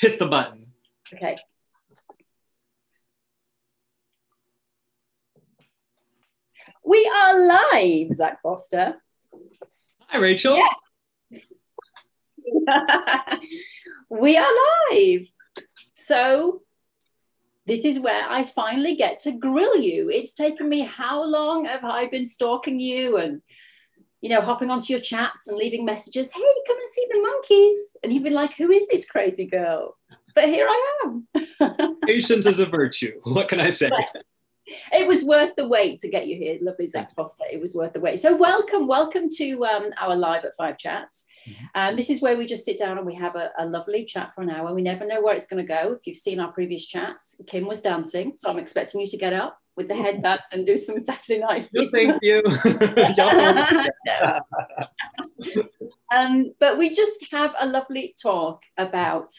hit the button. Okay. We are live, Zak Foster. Hi, Rachel. Yes. we are live. So, this is where I finally get to grill you. It's taken me how long have I been stalking you and, you know, hopping onto your chats and leaving messages? Hey, come and see the monkeys. And you've been like, who is this crazy girl? But here I am. Patience is a virtue. What can I say? But it was worth the wait to get you here, lovely Zak Foster. It was worth the wait. So welcome, welcome to um, our live at five chats. Mm-hmm. Um, this is where we just sit down and we have a, a lovely chat for an hour. We never know where it's going to go. If you've seen our previous chats, Kim was dancing, so I'm expecting you to get up with the headband and do some Saturday night. No, thank you. um, but we just have a lovely talk about,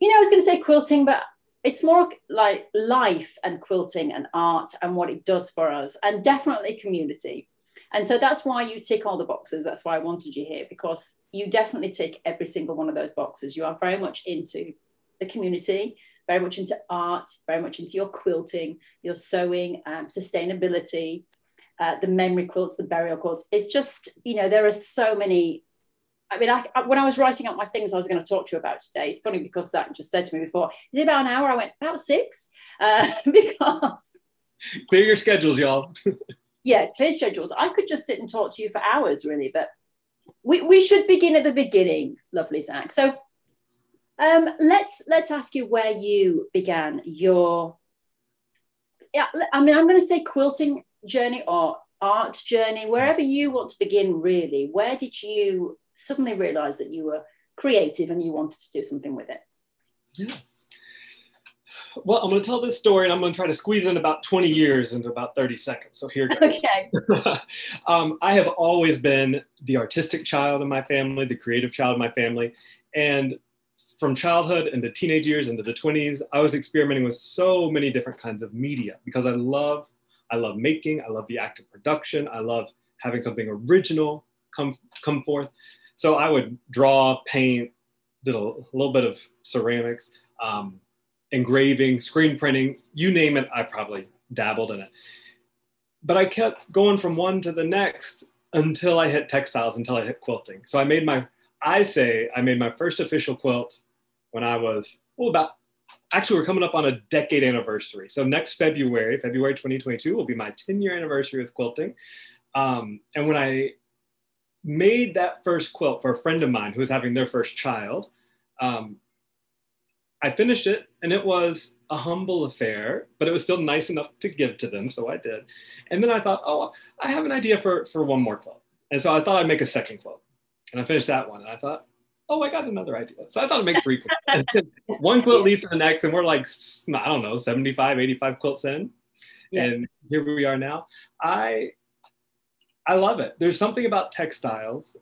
you know, I was going to say quilting, but it's more like life and quilting and art and what it does for us, and definitely community. And so that's why you tick all the boxes. That's why I wanted you here because you definitely tick every single one of those boxes. You are very much into the community, very much into art, very much into your quilting, your sewing, um, sustainability, uh, the memory quilts, the burial quilts. It's just, you know, there are so many. I mean, I, when I was writing up my things I was going to talk to you about today, it's funny because Zak just said to me before, is it about an hour? I went, about six, uh, because. Clear your schedules, y'all. yeah, clear schedules. I could just sit and talk to you for hours, really, but we, we should begin at the beginning, lovely Zak. So um, let's let's ask you where you began your. Yeah, I mean, I'm going to say quilting journey or art journey, wherever you want to begin. Really, where did you suddenly realize that you were creative and you wanted to do something with it? Yeah. Well, I'm going to tell this story and I'm going to try to squeeze in about 20 years into about 30 seconds. So here goes. Okay. um, I have always been the artistic child in my family, the creative child in my family. And from childhood into teenage years into the 20s, I was experimenting with so many different kinds of media because I love, I love making, I love the act of production, I love having something original come come forth. So I would draw, paint, did a, a little bit of ceramics. Um, engraving, screen printing, you name it, I probably dabbled in it. But I kept going from one to the next until I hit textiles, until I hit quilting. So I made my, I say, I made my first official quilt when I was, well, about, actually, we're coming up on a decade anniversary. So next February, February 2022, will be my 10 year anniversary with quilting. Um, and when I made that first quilt for a friend of mine who was having their first child, um, I finished it and it was a humble affair, but it was still nice enough to give to them. So I did. And then I thought, oh, I have an idea for, for one more quilt. And so I thought I'd make a second quilt. And I finished that one. And I thought, oh, I got another idea. So I thought I'd make three quilts. one quilt leads to the next. And we're like, I don't know, 75, 85 quilts in. Yeah. And here we are now. I I love it. There's something about textiles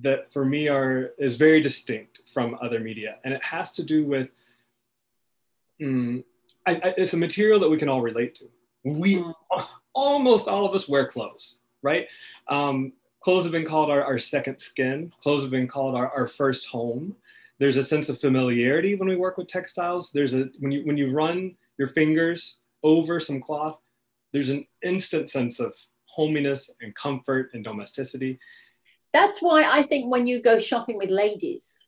that for me are is very distinct from other media. And it has to do with mm, I, I, it's a material that we can all relate to. We mm. almost all of us wear clothes right? Um, clothes have been called our, our second skin. Clothes have been called our, our first home. There's a sense of familiarity when we work with textiles. There's a when you when you run your fingers over some cloth there's an instant sense of hominess and comfort and domesticity that's why I think when you go shopping with ladies,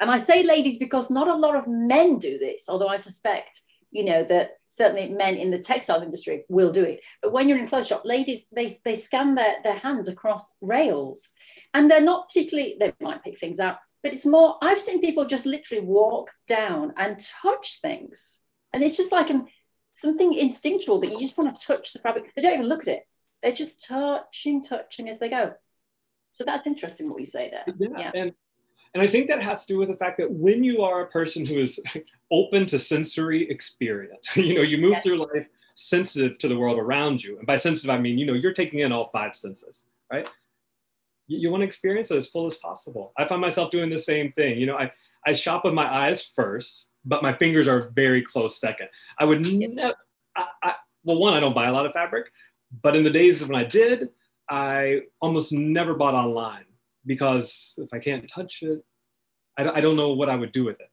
and I say ladies because not a lot of men do this, although I suspect, you know, that certainly men in the textile industry will do it. But when you're in a clothes shop, ladies, they, they scan their, their hands across rails and they're not particularly, they might pick things out, but it's more, I've seen people just literally walk down and touch things. And it's just like an, something instinctual that you just want to touch the fabric. They don't even look at it. They're just touching, touching as they go. So that's interesting what you say there. Yeah. yeah. And and I think that has to do with the fact that when you are a person who is open to sensory experience, you know, you move yes. through life sensitive to the world around you. And by sensitive, I mean, you know, you're taking in all five senses, right? You, you want to experience it as full as possible. I find myself doing the same thing. You know, I, I shop with my eyes first, but my fingers are very close second. I would never, I, I, well, one, I don't buy a lot of fabric, but in the days when I did, I almost never bought online because if I can't touch it, I, I don't know what I would do with it.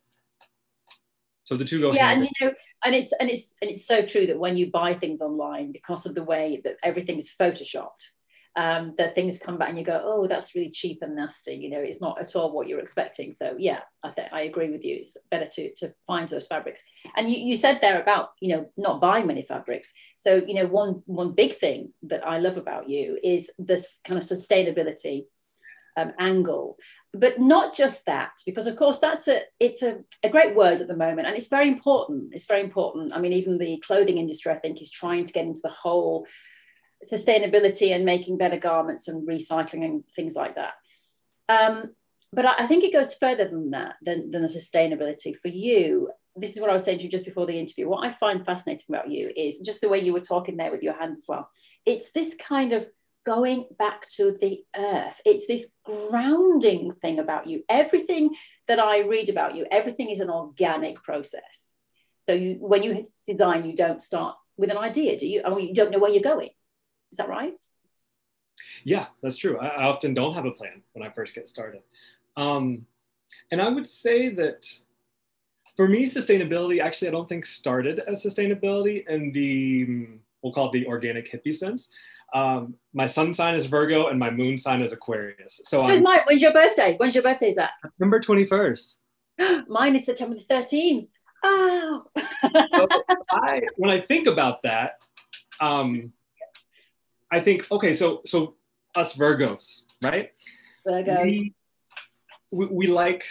So the two go yeah, and you know, and it's and it's and it's so true that when you buy things online, because of the way that everything is photoshopped, um, that things come back and you go, oh, that's really cheap and nasty. You know, it's not at all what you're expecting. So yeah, I think I agree with you. It's better to to find those fabrics. And you, you said there about you know not buying many fabrics. So you know one one big thing that I love about you is this kind of sustainability um, angle but not just that because of course that's a it's a, a great word at the moment and it's very important it's very important i mean even the clothing industry i think is trying to get into the whole sustainability and making better garments and recycling and things like that um, but I, I think it goes further than that than, than the sustainability for you this is what i was saying to you just before the interview what i find fascinating about you is just the way you were talking there with your hands as well it's this kind of going back to the earth. It's this grounding thing about you. Everything that I read about you, everything is an organic process. So you, when you design, you don't start with an idea, do you? I mean, you don't know where you're going. Is that right? Yeah, that's true. I, I often don't have a plan when I first get started. Um, and I would say that for me, sustainability actually, I don't think started as sustainability in the, we'll call it the organic hippie sense. Um, my sun sign is Virgo and my moon sign is Aquarius. So when's, my, when's your birthday? When's your birthday, Zak? September 21st. Mine is September the 13th. Oh. so I, when I think about that, um, I think, okay, so so us Virgos, right? Virgos. We, we, we like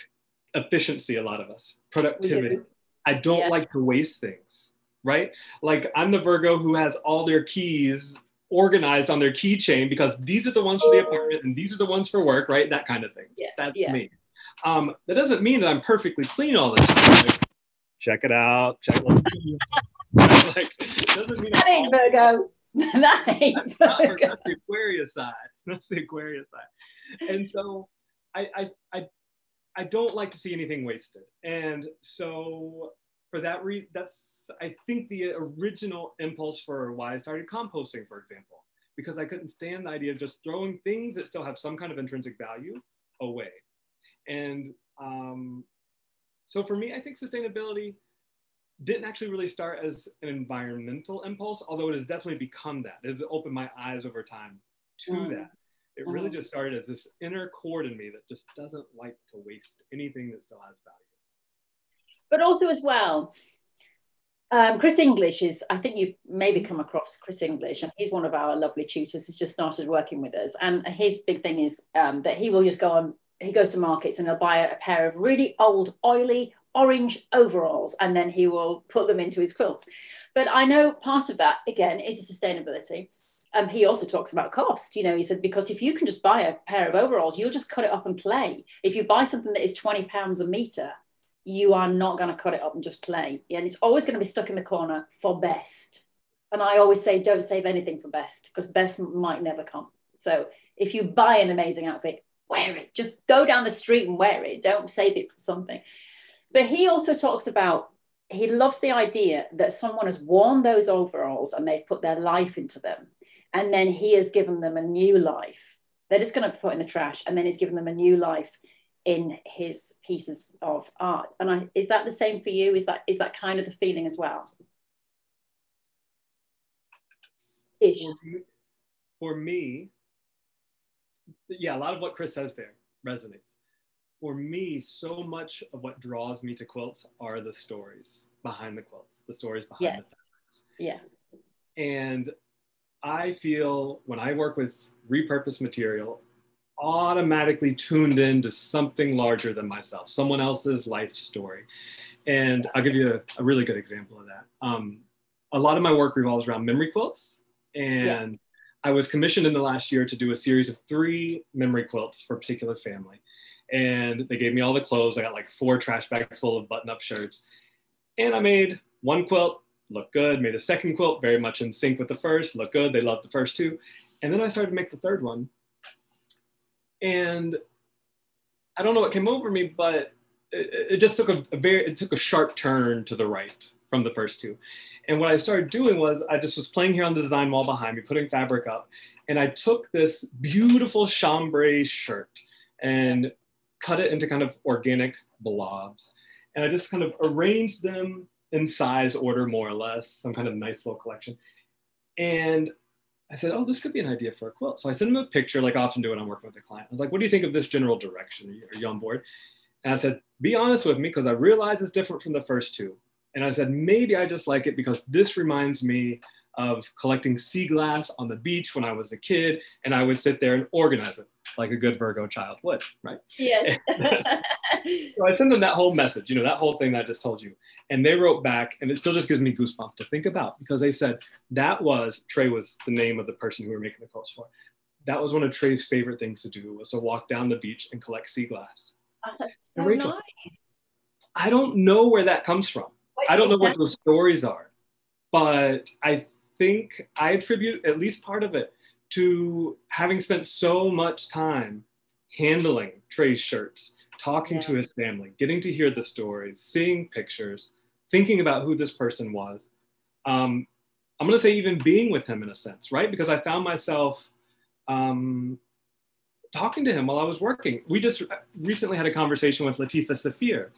efficiency, a lot of us, productivity. Do. I don't yeah. like to waste things, right? Like I'm the Virgo who has all their keys organized on their keychain because these are the ones for the apartment and these are the ones for work, right? That kind of thing. Yeah. That's yeah. me. Um, that doesn't mean that I'm perfectly clean all the time. Like, check it out. Check it out. like, doesn't mean ain't Virgo. That ain't Virgo. That's the Aquarius side. That's the Aquarius side. And so I, I, I, I don't like to see anything wasted. And so for that reason, that's I think the original impulse for why I started composting, for example, because I couldn't stand the idea of just throwing things that still have some kind of intrinsic value away. And um, so for me, I think sustainability didn't actually really start as an environmental impulse, although it has definitely become that. It has opened my eyes over time to mm. that. It really mm. just started as this inner chord in me that just doesn't like to waste anything that still has value but also as well um, Chris English is, I think you've maybe come across Chris English, and he's one of our lovely tutors who's just started working with us. And his big thing is um, that he will just go on, he goes to markets and he'll buy a, pair of really old, oily, orange overalls, and then he will put them into his quilts. But I know part of that, again, is sustainability. Um, he also talks about cost. You know, he said, because if you can just buy a pair of overalls, you'll just cut it up and play. If you buy something that is 20 pounds a meter, you are not going to cut it up and just play. And it's always going to be stuck in the corner for best. And I always say, don't save anything for best because best might never come. So if you buy an amazing outfit, wear it. Just go down the street and wear it. Don't save it for something. But he also talks about he loves the idea that someone has worn those overalls and they've put their life into them. And then he has given them a new life. They're just going to put in the trash and then he's given them a new life in his pieces of art. And I, is that the same for you? Is that is that kind of the feeling as well? Ish. For me, yeah, a lot of what Chris says there resonates. For me, so much of what draws me to quilts are the stories behind the quilts, the stories behind yes. the fabrics. Yeah. And I feel when I work with repurposed material, automatically tuned into something larger than myself, someone else's life story. And I'll give you a, a really good example of that. Um, a lot of my work revolves around memory quilts. And yeah. I was commissioned in the last year to do a series of three memory quilts for a particular family. And they gave me all the clothes. I got like four trash bags full of button up shirts. And I made one quilt, look good, made a second quilt, very much in sync with the first, look good. They loved the first two. And then I started to make the third one and I don't know what came over me, but it, it just took a, a, very it took a sharp turn to the right from the first two. And what I started doing was I just was playing here on the design wall behind me, putting fabric up, and I took this beautiful chambray shirt and cut it into kind of organic blobs. And I just kind of arranged them in size order, more or less, some kind of nice little collection. And I said, oh, this could be an idea for a quilt. So I sent him a picture, like I often do when I'm working with a client. I was like, what do you think of this general direction? Are you, are you on board? And I said, be honest with me, because I realize it's different from the first two. And I said, maybe I just like it because this reminds me of collecting sea glass on the beach when I was a kid, and I would sit there and organize it like a good Virgo child would, right? Yes. so I sent them that whole message, you know, that whole thing that I just told you. And they wrote back, and it still just gives me goosebumps to think about because they said that was Trey was the name of the person who we were making the calls for. That was one of Trey's favorite things to do was to walk down the beach and collect sea glass. Oh, that's so Rachel, nice. I don't know where that comes from. Wait, I don't know what those stories are, but I think I attribute at least part of it to having spent so much time handling Trey's shirts, talking yeah. to his family, getting to hear the stories, seeing pictures, thinking about who this person was. Um, I'm going to say even being with him in a sense, right? Because I found myself um, talking to him while I was working. We just recently had a conversation with Latifa Saafir,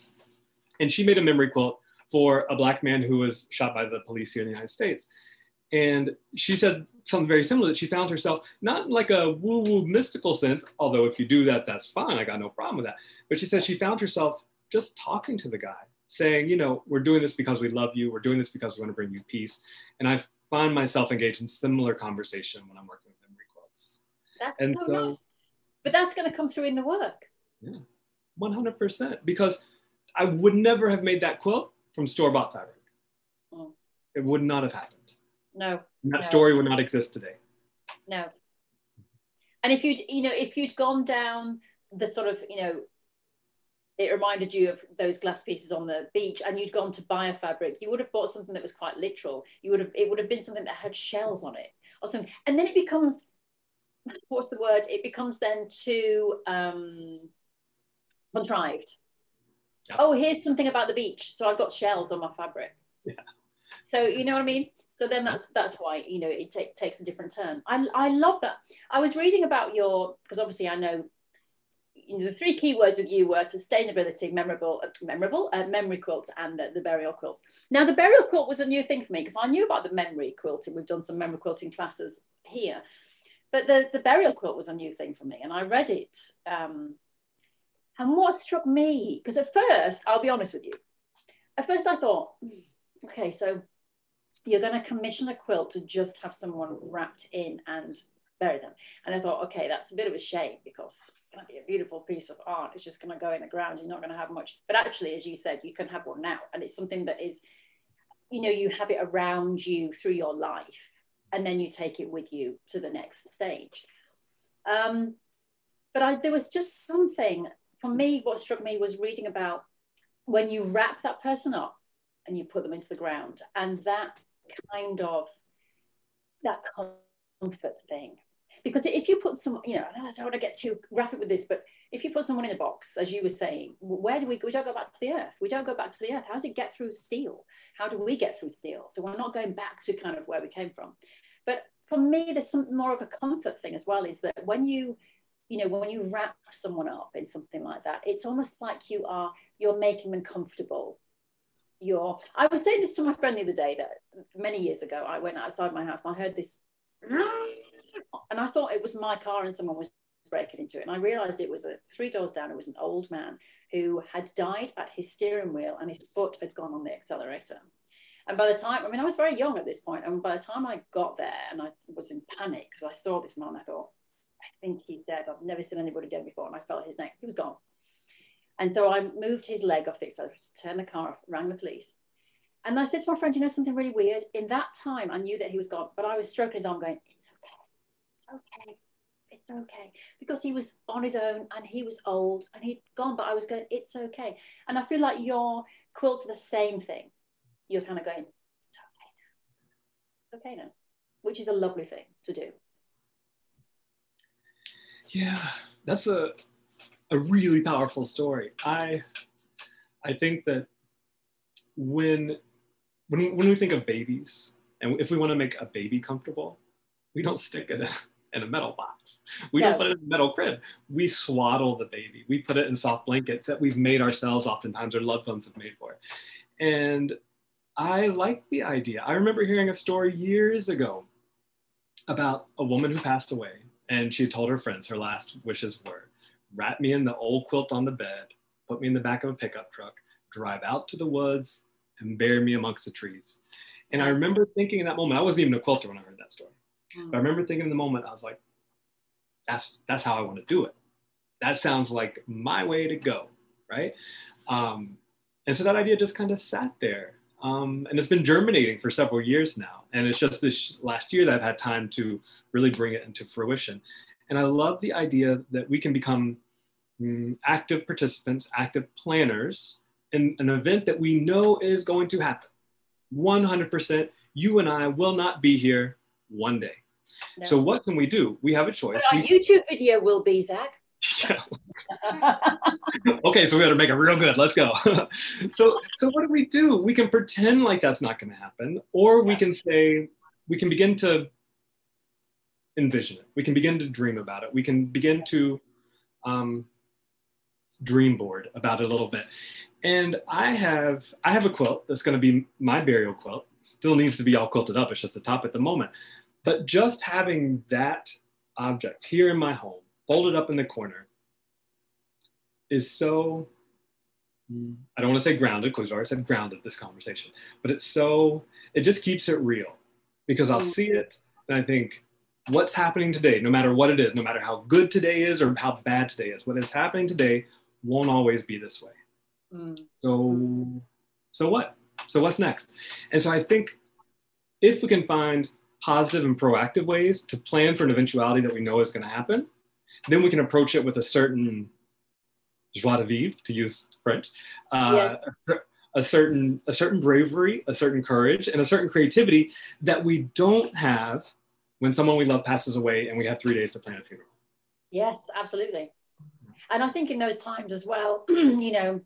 and she made a memory quilt for a black man who was shot by the police here in the United States. And she said something very similar that she found herself not in like a woo woo mystical sense, although if you do that, that's fine. I got no problem with that. But she said she found herself just talking to the guy, saying, you know, we're doing this because we love you. We're doing this because we want to bring you peace. And I find myself engaged in similar conversation when I'm working with memory quilts. That's and so, so But that's going to come through in the work. Yeah, 100%. Because I would never have made that quilt from store bought fabric. Mm. It would not have happened. No. And that no. story would not exist today. No. And if you'd, you know, if you'd gone down the sort of, you know, it reminded you of those glass pieces on the beach and you'd gone to buy a fabric, you would have bought something that was quite literal. You would have, it would have been something that had shells on it or something. And then it becomes, what's the word? It becomes then too um, contrived. Yeah. Oh, here's something about the beach. So I've got shells on my fabric. Yeah. So you know what I mean? So then that's that's why you know it take, takes a different turn. I I love that. I was reading about your because obviously I know you know, the three keywords with you were sustainability, memorable, uh, memorable, uh, memory quilts, and the, the, burial quilts. Now, the burial quilt was a new thing for me because I knew about the memory quilting. We've done some memory quilting classes here, but the, the burial quilt was a new thing for me, and I read it. Um, and what struck me, because at first, I'll be honest with you, at first I thought, hmm, okay, so you're going to commission a quilt to just have someone wrapped in and bury them. And I thought, okay, that's a bit of a shame because it's going to be a beautiful piece of art. It's just going to go in the ground. You're not going to have much. But actually, as you said, you can have one now. And it's something that is, you know, you have it around you through your life and then you take it with you to the next stage. Um, but I, there was just something for me, what struck me was reading about when you wrap that person up and you put them into the ground and that kind of that comfort thing. Because if you put some, you know, oh, I don't want to get too graphic with this, but if you put someone in a box, as you were saying, where do we We don't go back to the earth. We don't go back to the earth. How does it get through steel? How do we get through steel? So we're not going back to kind of where we came from. But for me, there's some more of a comfort thing as well, is that when you you know when you wrap someone up in something like that it's almost like you are you're making them comfortable your I was saying this to my friend the other day that many years ago I went outside my house and I heard this and I thought it was my car and someone was breaking into it. And I realized it was a three doors down it was an old man who had died at his steering wheel and his foot had gone on the accelerator. And by the time I mean I was very young at this point and by the time I got there and I was in panic because I saw this man I thought I think he's dead. I've never seen anybody dead before and I felt his neck. He was gone and so I moved his leg off the accelerator, turned the car off, rang the police. And I said to my friend, you know something really weird? In that time, I knew that he was gone, but I was stroking his arm going, it's okay, it's okay, it's okay. Because he was on his own and he was old and he'd gone, but I was going, it's okay. And I feel like your quilt's are the same thing. You're kind of going, it's okay now. It's okay now, which is a lovely thing to do. Yeah, that's a a really powerful story. I I think that when when when we think of babies and if we want to make a baby comfortable, we don't stick a, in a metal box. We No. don't put it in a metal crib. We swaddle the baby. We put it in soft blankets that we've made ourselves, oftentimes, or loved ones have made for it. And I like the idea. I remember hearing a story years ago about a woman who passed away, and she had told her friends her last wishes were wrap me in the old quilt on the bed, put me in the back of a pickup truck, drive out to the woods, and bury me amongst the trees. And I remember thinking in that moment, I wasn't even a quilter when I heard that story. But I remember thinking in the moment, I was like, that's that's how I want to do it. That sounds like my way to go, right? Um, and so that idea just kind of sat there. Um, and it's been germinating for several years now. And it's just this last year that I've had time to really bring it into fruition. And I love the idea that we can become mm, active participants, active planners in an event that we know is going to happen. 100%, you and I will not be here one day. No. So what can we do? We have a choice. But our We- YouTube video will be, Zak. Okay, so we got to make it real good. Let's go. so, so what do we do? We can pretend like that's not going to happen, or we Yeah. can say we can begin to envision it. We can begin to dream about it. We can begin to um, dream board about it a little bit. And I have I have a quilt that's going to be my burial quilt. Still needs to be all quilted up. It's just the top at the moment. But just having that object here in my home, folded up in the corner, is so. I don't want to say grounded because I already said grounded this conversation, but it's so it just keeps it real because I'll see it and I think what's happening today, no matter what it is, no matter how good today is or how bad today is, what is happening today won't always be this way. Mm. So, so what? So what's next? And so I think if we can find positive and proactive ways to plan for an eventuality that we know is going to happen, then we can approach it with a certain joie de vivre, to use French, uh, a a certain a certain bravery, a certain courage, and a certain creativity that we don't have when someone we love passes away and we have three days to plan a funeral. Yes, absolutely. And I think in those times as well, you know,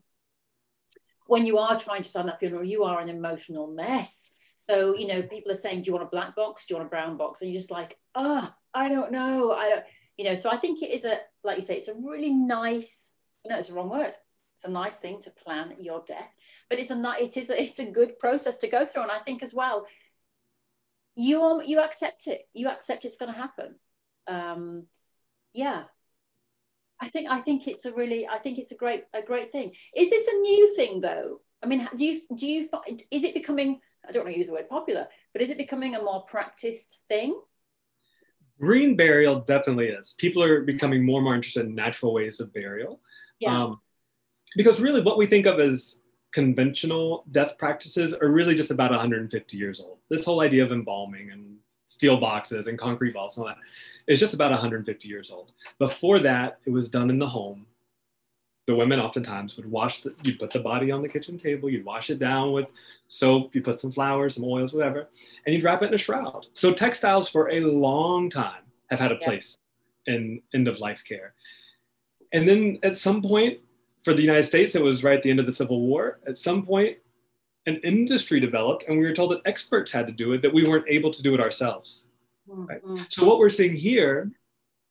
when you are trying to plan that funeral, you are an emotional mess. So, you know, people are saying, Do you want a black box? Do you want a brown box? And you're just like, Oh, I don't know. I don't, you know, so I think it is a, like you say, it's a really nice, no, it's the wrong word. It's a nice thing to plan your death, but it's a it is a, it's a good process to go through. And I think as well, you you accept it. You accept it's going to happen. Um, yeah, I think I think it's a really I think it's a great a great thing. Is this a new thing though? I mean, do you do you find is it becoming I don't want to use the word popular, but is it becoming a more practiced thing? Green burial definitely is. People are becoming more and more interested in natural ways of burial. Yeah. Um, because really, what we think of as conventional death practices are really just about 150 years old. This whole idea of embalming and steel boxes and concrete vaults and all that is just about 150 years old. Before that, it was done in the home. The women oftentimes would wash the, you'd put the body on the kitchen table, you'd wash it down with soap, you put some flowers, some oils, whatever, and you'd wrap it in a shroud. So textiles for a long time have had a Yeah. place in end of life care. And then at some point, for the United States, it was right at the end of the Civil War. At some point, an industry developed, and we were told that experts had to do it, that we weren't able to do it ourselves. Right. Mm, So what we're seeing here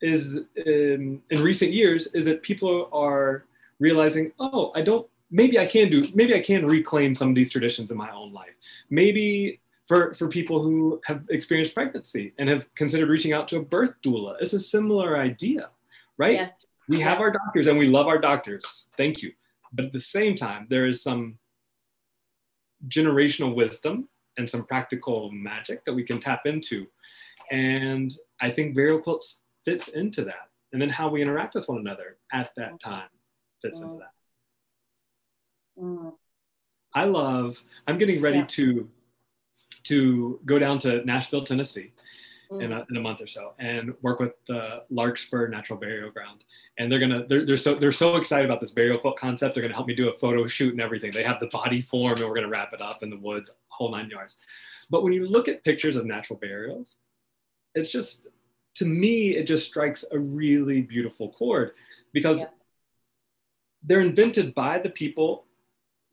is in, in recent years is that people are realizing, oh, I don't, maybe I can do, maybe I can reclaim some of these traditions in my own life. Maybe for, for people who have experienced pregnancy and have considered reaching out to a birth doula, it's a similar idea, right? Yes. We have our doctors and we love our doctors. Thank you. But at the same time, there is some generational wisdom and some practical magic that we can tap into. And I think burial quilts fits into that. And then how we interact with one another at that time fits into Mm. that. Mm, I love, I'm getting ready Yeah. to to go down to Nashville, Tennessee mm. in, a, in a month or so and work with the Larkspur Natural Burial Ground. And they're gonna they're, they're so they're so excited about this burial quilt concept. They're gonna help me do a photo shoot and everything. They have the body form and we're gonna wrap it up in the woods, whole nine yards. But when you look at pictures of natural burials, it's just to me it just strikes a really beautiful chord because Yeah. they're invented by the people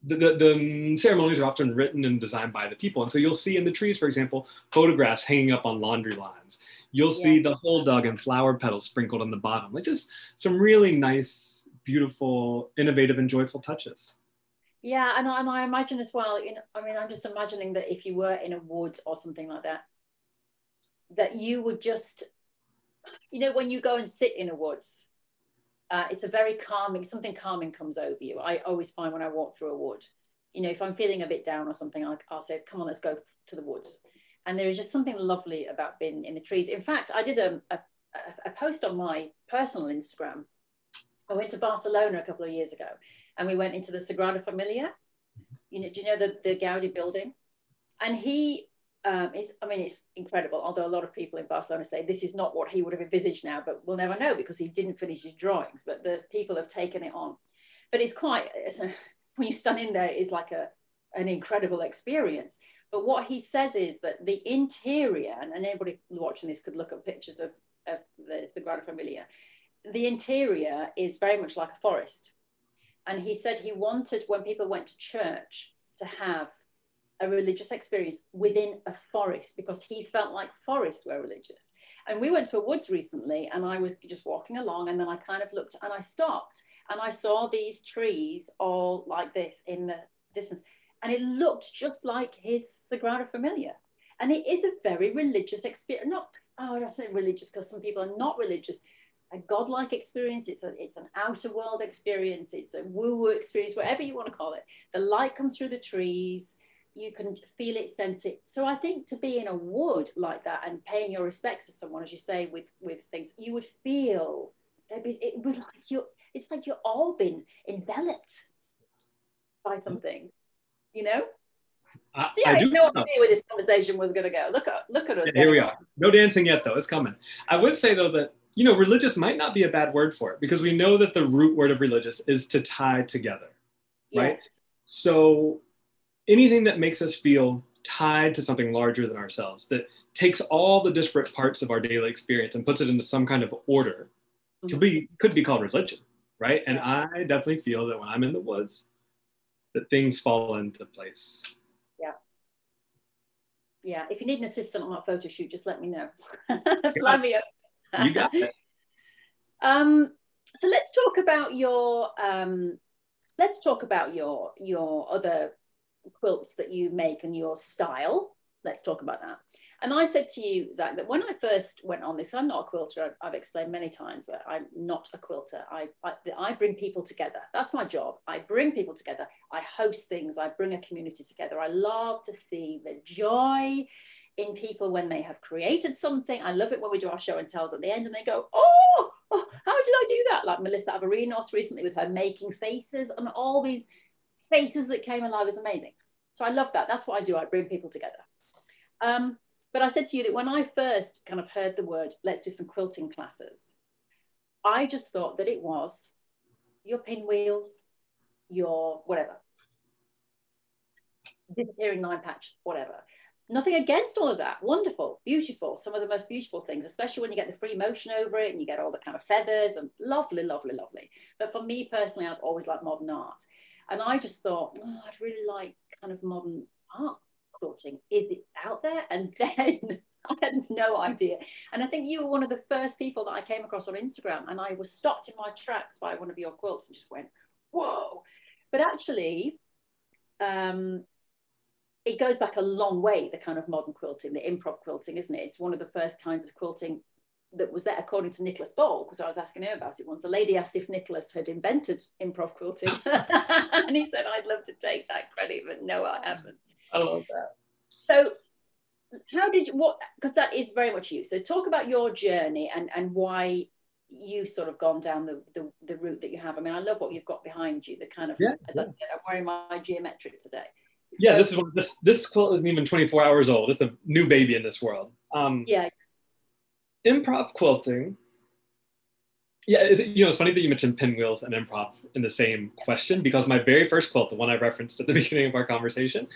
the, the, the ceremonies are often written and designed by the people. And so you'll see in the trees, for example, photographs hanging up on laundry lines. you'll see the whole dog and flower petals sprinkled on the bottom. Like just some really nice, beautiful, innovative, and joyful touches. Yeah, and I, and I imagine as well, you know, I mean, I'm just imagining that if you were in a wood or something like that, that you would just, you know, when you go and sit in a woods, uh, it's a very calming, something calming comes over you. I always find when I walk through a wood, you know, if I'm feeling a bit down or something, I'll, I'll say, come on, let's go to the woods and there is just something lovely about being in the trees. In fact, I did a, a, a post on my personal Instagram. I went to Barcelona a couple of years ago and we went into the Sagrada Familia. You know, do you know the, the Gaudi building? And he um, is, I mean, it's incredible. Although a lot of people in Barcelona say this is not what he would have envisaged now, but we'll never know because he didn't finish his drawings. But the people have taken it on. But it's quite, it's a, when you stand in there, it's like a, an incredible experience. But what he says is that the interior, and anybody watching this could look at pictures of, of the, the Grada Familia, the interior is very much like a forest. And he said he wanted, when people went to church, to have a religious experience within a forest because he felt like forests were religious. And we went to a woods recently, and I was just walking along, and then I kind of looked and I stopped and I saw these trees all like this in the distance and it looked just like his Sagrada Familia. And it is a very religious experience. Not, oh, I say religious because some people are not religious. A godlike experience, it's, a, it's an outer world experience, it's a woo woo experience, whatever you want to call it. The light comes through the trees, you can feel it, sense it. So I think to be in a wood like that and paying your respects to someone, as you say, with, with things, you would feel it would like you it's like you're all been enveloped by something you know? I, See, I, I, I no idea where this conversation was going to go. Look at look at us. Yeah, here we are. No dancing yet, though. It's coming. I would say though that you know religious might not be a bad word for it because we know that the root word of religious is to tie together, right? Yes. So anything that makes us feel tied to something larger than ourselves that takes all the disparate parts of our daily experience and puts it into some kind of order mm-hmm. could be could be called religion, right? And I definitely feel that when I'm in the woods that things fall into place. Yeah. Yeah. If you need an assistant on that photo shoot, just let me know. Fly me up. you got it. Um, so let's talk about your um, let's talk about your your other quilts that you make and your style. Let's talk about that. And I said to you, Zak, that when I first went on this, I'm not a quilter. I've explained many times that I'm not a quilter. I, I, I bring people together. That's my job. I bring people together. I host things. I bring a community together. I love to see the joy in people when they have created something. I love it when we do our show and tells at the end and they go, oh, oh, how did I do that? Like Melissa Averinos recently with her making faces and all these faces that came alive was amazing. So I love that. That's what I do. I bring people together. Um, but I said to you that when I first kind of heard the word, let's do some quilting classes, I just thought that it was your pinwheels, your whatever, disappearing nine patch, whatever. Nothing against all of that. Wonderful, beautiful, some of the most beautiful things, especially when you get the free motion over it and you get all the kind of feathers and lovely, lovely, lovely. But for me personally, I've always liked modern art. And I just thought, oh, I'd really like kind of modern art quilting? Is it out there? And then I had no idea. And I think you were one of the first people that I came across on Instagram, and I was stopped in my tracks by one of your quilts and just went, whoa. But actually, um, it goes back a long way, the kind of modern quilting, the improv quilting, isn't it? It's one of the first kinds of quilting that was there, according to Nicholas Ball, because I was asking him about it once. A lady asked if Nicholas had invented improv quilting, and he said, I'd love to take that credit, but no, I haven't. I love that. So how did you what because that is very much you so talk about your journey and and why you sort of gone down the, the, the route that you have i mean i love what you've got behind you the kind of yeah, as yeah. I said, i'm wearing my geometric today yeah so, this is this this quilt isn't even 24 hours old it's a new baby in this world um yeah improv quilting yeah, it, you know, it's funny that you mentioned pinwheels and improv in the same question because my very first quilt, the one I referenced at the beginning of our conversation,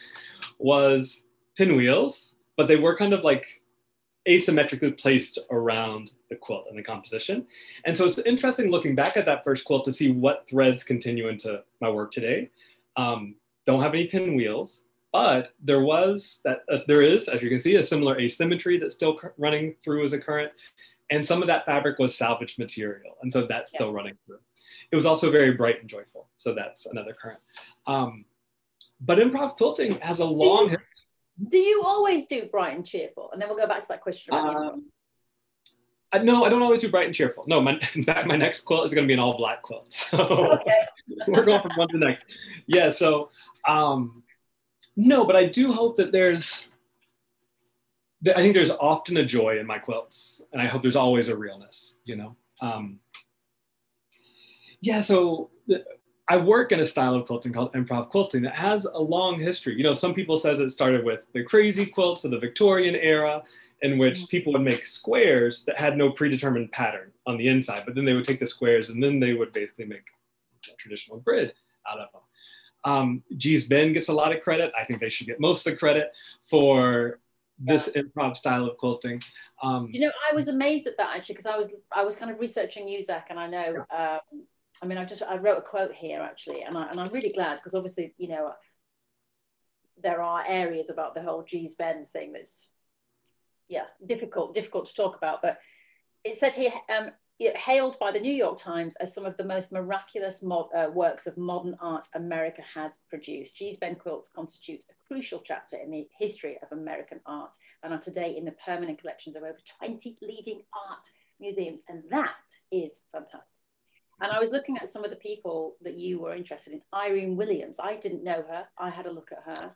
was pinwheels, but they were kind of like asymmetrically placed around the quilt and the composition. And so it's interesting looking back at that first quilt to see what threads continue into my work today. Um, don't have any pinwheels, but there was that uh, there is, as you can see, a similar asymmetry that's still running through as a current, and some of that fabric was salvaged material, and so that's still running through. It was also very bright and joyful, so that's another current. Um, but improv quilting has a long. Do you, do you always do bright and cheerful? And then we'll go back to that question about um, I, no, I don't always do bright and cheerful. No, my, in fact, my next quilt is going to be an all black quilt. So okay. we're going from one to the next. Yeah. So, um, no, but I do hope that there's, That I think there's often a joy in my quilts, and I hope there's always a realness, you know? Um, yeah. So I work in a style of quilting called improv quilting that has a long history. You know, some people says it started with the crazy quilts of the Victorian era, in which mm-hmm. people would make squares that had no predetermined pattern on the inside, but then they would take the squares and then they would basically make a traditional grid out of them. Um, Gee's Bend gets a lot of credit. I think they should get most of the credit for this yeah. improv style of quilting. Um, you know, I was amazed at that actually because I was I was kind of researching you, Zak, and I know. Um, I mean, I just I wrote a quote here actually, and I and I'm really glad because obviously you know there are areas about the whole Gee's Bend thing that's yeah, difficult, difficult to talk about. But it said here, um, hailed by the New York Times as some of the most miraculous uh, works of modern art America has produced. Gee's Bend quilts constitute a crucial chapter in the history of American art and are today in the permanent collections of over 20 leading art museums. And that is fantastic. And I was looking at some of the people that you were interested in. Irene Williams, I didn't know her. I had a look at her.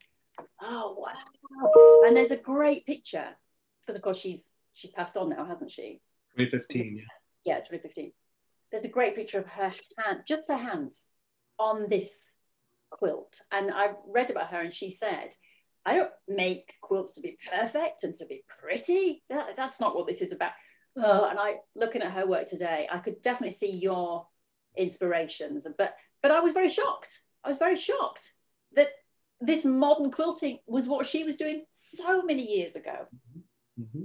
Oh, wow. And there's a great picture because of course she's she's passed on now, hasn't she? 2015, yeah. Yeah, 2015. There's a great picture of her hand, just her hands on this quilt. And I read about her and she said, I don't make quilts to be perfect and to be pretty. That, that's not what this is about. Oh, and I looking at her work today, I could definitely see your inspirations. But but I was very shocked. I was very shocked that this modern quilting was what she was doing so many years ago. Mm-hmm. Mm-hmm.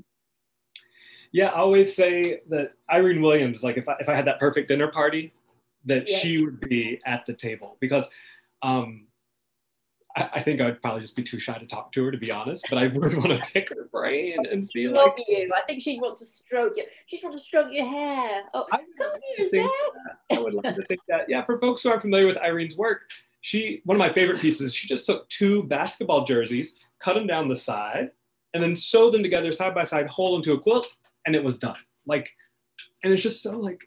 Yeah, I always say that Irene Williams, like if I, if I had that perfect dinner party, that yeah. she would be at the table because um, I, I, think I would probably just be too shy to talk to her, to be honest. But I would want to pick her brain and see like. you. I think she'd want to stroke you. She'd want to stroke your hair. Oh, I come here, Zak. I would love to think that. Yeah, for folks who aren't familiar with Irene's work, she one of my favorite pieces. She just took two basketball jerseys, cut them down the side, and then sew them together side by side, hold into a quilt, and it was done. Like, and it's just so like,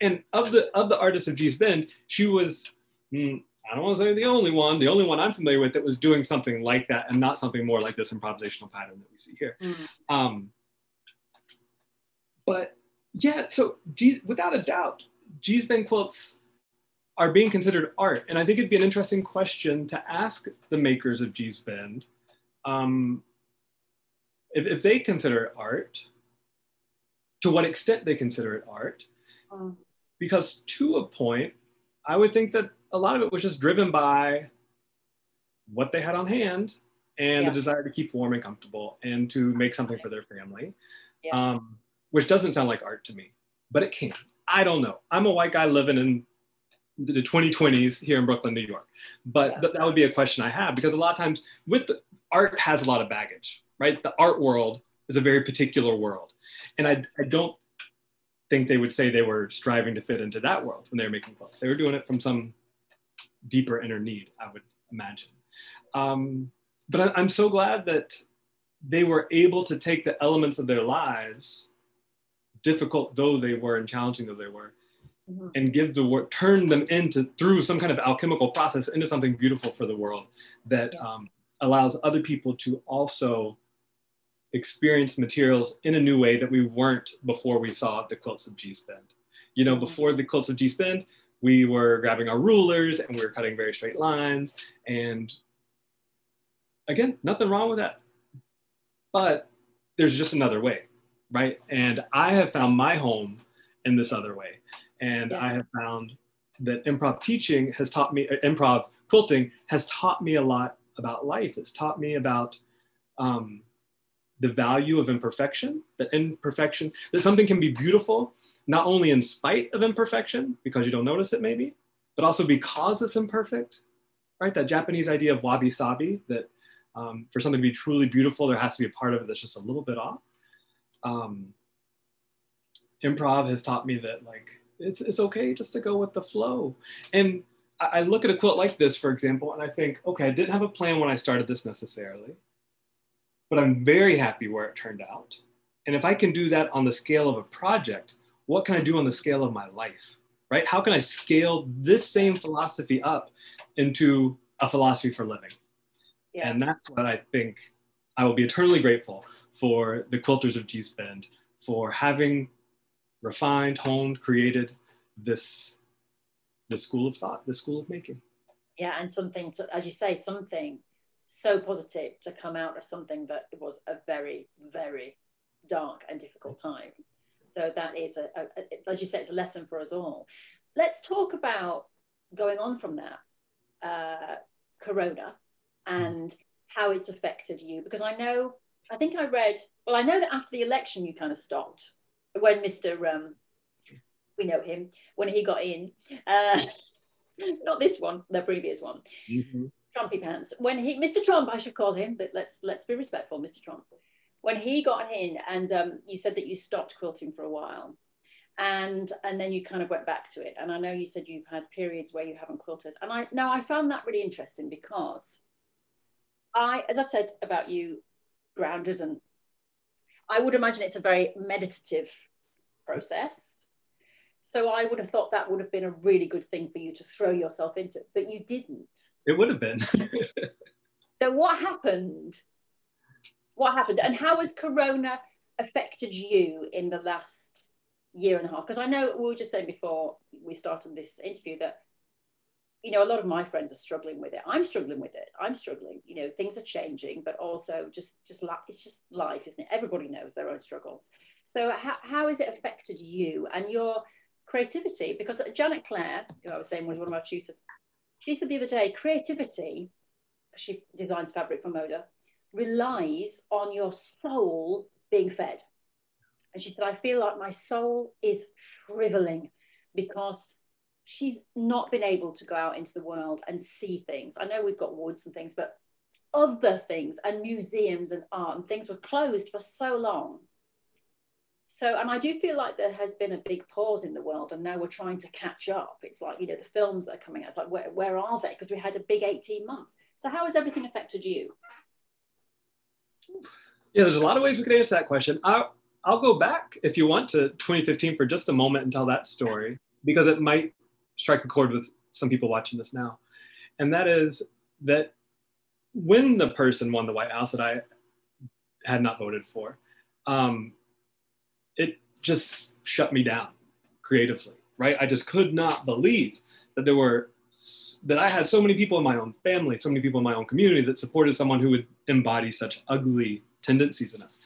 and of the of the artists of Gee's Bend, she was, mm, I don't want to say the only one, the only one I'm familiar with that was doing something like that and not something more like this improvisational pattern that we see here. Mm-hmm. Um, but yeah, so G, without a doubt, Gee's Bend quilts are being considered art, and I think it'd be an interesting question to ask the makers of Gee's Bend. Um, if, if they consider it art, to what extent they consider it art. Mm. Because to a point, I would think that a lot of it was just driven by what they had on hand and yeah. the desire to keep warm and comfortable and to make something for their family, yeah. um, which doesn't sound like art to me, but it can. I don't know. I'm a white guy living in the 2020s here in Brooklyn, New York. But yeah. th- that would be a question I have because a lot of times with the, art has a lot of baggage right? The art world is a very particular world. And I, I don't think they would say they were striving to fit into that world when they were making clothes. They were doing it from some deeper inner need, I would imagine. Um, but I, I'm so glad that they were able to take the elements of their lives, difficult though they were and challenging though they were, mm-hmm. and give the work, turn them into through some kind of alchemical process into something beautiful for the world that um, allows other people to also experience materials in a new way that we weren't before we saw the quilts of Gee's Bend. You know, mm-hmm. before the quilts of Gee's Bend, we were grabbing our rulers and we were cutting very straight lines. And again, nothing wrong with that. But there's just another way, right? And I have found my home in this other way. And yeah. I have found that improv teaching has taught me, uh, improv quilting has taught me a lot about life. It's taught me about um, the value of imperfection, that imperfection, that something can be beautiful, not only in spite of imperfection, because you don't notice it maybe, but also because it's imperfect, right? That Japanese idea of wabi sabi, that Um, for something to be truly beautiful, there has to be a part of it that's just a little bit off. Um, improv has taught me that like it's, it's okay just to go with the flow. And I, I look at a quilt like this, for example, and I think, okay, I didn't have a plan when I started this necessarily, but I'm very happy where it turned out. And if I can do that on the scale of a project, what can I do on the scale of my life? Right? How can I scale this same philosophy up into a philosophy for living? Yeah. And that's what I think I will be eternally grateful for the quilters of Gee's Bend for having refined, honed, created this the school of thought, the school of making. Yeah, and something to, as you say, something so positive to come out of something that was a very, very dark and difficult time. So that is a, a, a as you say, it's a lesson for us all. Let's talk about going on from that, uh, Corona, and how it's affected you. Because I know, I think I read, well, I know that after the election you kind of stopped when Mr. Um, we know him when he got in. Uh, not this one, the previous one. Mm-hmm. Trumpy pants. When he, Mr. Trump, I should call him, but let's let's be respectful, Mr. Trump. When he got in, and um, you said that you stopped quilting for a while, and and then you kind of went back to it. And I know you said you've had periods where you haven't quilted, and I now I found that really interesting because I, as I've said about you, grounded and I would imagine it's a very meditative process. So I would have thought that would have been a really good thing for you to throw yourself into, but you didn't. It would have been. so what happened? What happened? And how has Corona affected you in the last year and a half? Because I know we were just saying before we started this interview that you know, a lot of my friends are struggling with it. I'm struggling with it. I'm struggling. You know, things are changing, but also just just like it's just life, isn't it? Everybody knows their own struggles. So how, how has it affected you and your creativity? Because Janet Clare, who I was saying was one of our tutors, she said the other day, creativity, she designs fabric for Moda, relies on your soul being fed. And she said, I feel like my soul is shriveling because she's not been able to go out into the world and see things. I know we've got woods and things, but other things and museums and art and things were closed for so long. So, and I do feel like there has been a big pause in the world, and now we're trying to catch up. It's like, you know, the films that are coming out, it's like, where, where are they? Because we had a big 18 months. So, how has everything affected you? Yeah, there's a lot of ways we could answer that question. I'll, I'll go back if you want to 2015 for just a moment and tell that story because it might strike a chord with some people watching this now. And that is that when the person won the White House that I had not voted for, um, it just shut me down creatively, right? I just could not believe that there were that I had so many people in my own family, so many people in my own community that supported someone who would embody such ugly tendencies in us.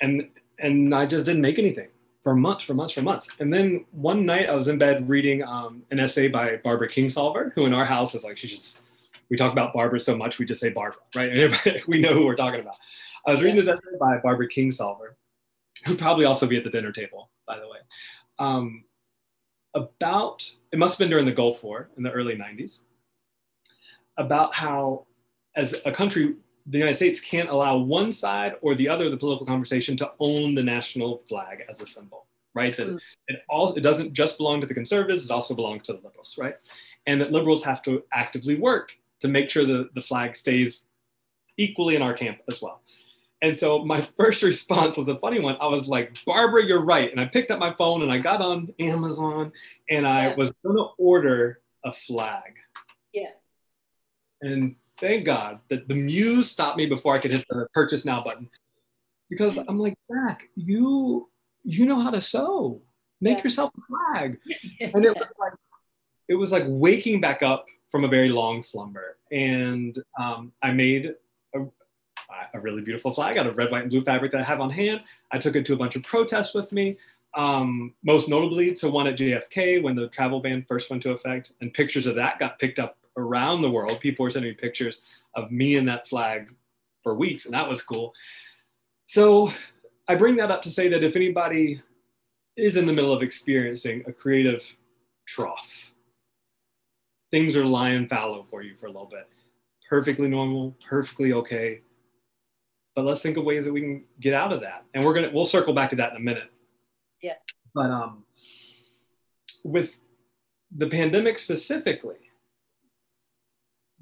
And and I just didn't make anything for months, for months, for months. And then one night I was in bed reading um, an essay by Barbara Kingsolver, who in our house is like, she just, we talk about Barbara so much, we just say Barbara, right? And we know who we're talking about. I was reading this essay by Barbara Kingsolver, who probably also be at the dinner table, by the way, um, about, it must have been during the Gulf War in the early 90s, about how as a country the United States can't allow one side or the other of the political conversation to own the national flag as a symbol, right? That mm. it all it doesn't just belong to the conservatives; it also belongs to the liberals, right? And that liberals have to actively work to make sure that the flag stays equally in our camp as well. And so my first response was a funny one. I was like, Barbara, you're right. And I picked up my phone and I got on Amazon and I yeah. was gonna order a flag. Yeah. And thank God that the muse stopped me before I could hit the purchase now button. Because I'm like, Zak, you you know how to sew. Make yeah. yourself a flag. And it was like it was like waking back up from a very long slumber. And um, I made a, really beautiful flag out of red, white, and blue fabric that I have on hand. I took it to a bunch of protests with me, um, most notably to one at JFK when the travel ban first went into effect. And pictures of that got picked up around the world. People were sending me pictures of me and that flag for weeks, and that was cool. So I bring that up to say that if anybody is in the middle of experiencing a creative trough, things are lying fallow for you for a little bit, perfectly normal, perfectly okay. But let's think of ways that we can get out of that. And we're gonna we'll circle back to that in a minute. Yeah. But um with the pandemic specifically,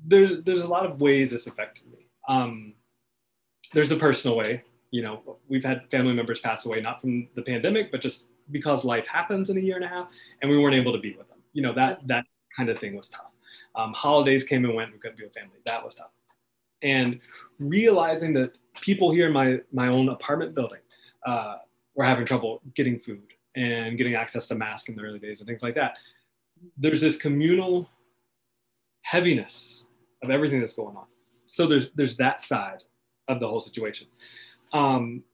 there's there's a lot of ways this affected me. Um, there's the personal way. You know, we've had family members pass away not from the pandemic, but just because life happens in a year and a half, and we weren't able to be with them. You know, that that kind of thing was tough. Um, holidays came and went. We couldn't be with family. That was tough. And realizing that people here in my my own apartment building uh, were having trouble getting food and getting access to masks in the early days and things like that. There's this communal heaviness of everything that's going on. So there's there's that side of the whole situation. Um,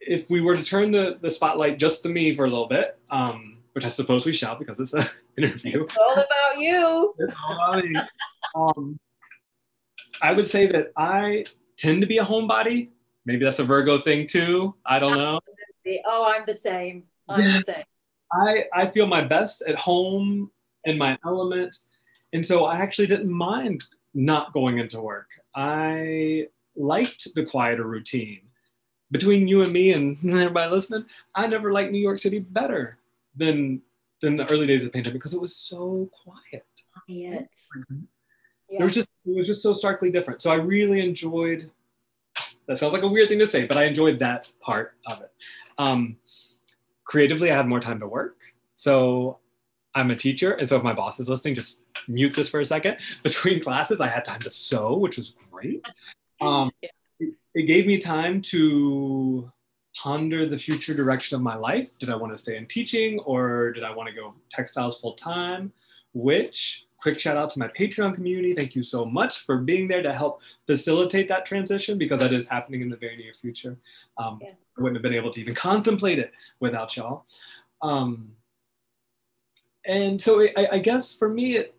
if we were to turn the, the spotlight just to me for a little bit, um, which I suppose we shall because it's an interview. It's all about you. It's all about me. Um, I would say that I tend to be a homebody. Maybe that's a Virgo thing too. I don't know. Oh, I'm the same. I'm the same. I, I feel my best at home in my element. And so I actually didn't mind not going into work. I liked the quieter routine. Between you and me and everybody listening, I never liked New York City better than than the early days of the pandemic because it was so quiet. Quiet. Mm-hmm. Yeah. It was just it was just so starkly different. So I really enjoyed. That sounds like a weird thing to say, but I enjoyed that part of it. Um, creatively, I had more time to work. So I'm a teacher, and so if my boss is listening, just mute this for a second. Between classes, I had time to sew, which was great. Um, it, it gave me time to ponder the future direction of my life. Did I want to stay in teaching, or did I want to go textiles full time? Which quick shout out to my Patreon community. Thank you so much for being there to help facilitate that transition because that is happening in the very near future. Um, yeah. I wouldn't have been able to even contemplate it without y'all. Um, and so it, I, I, guess for me, it,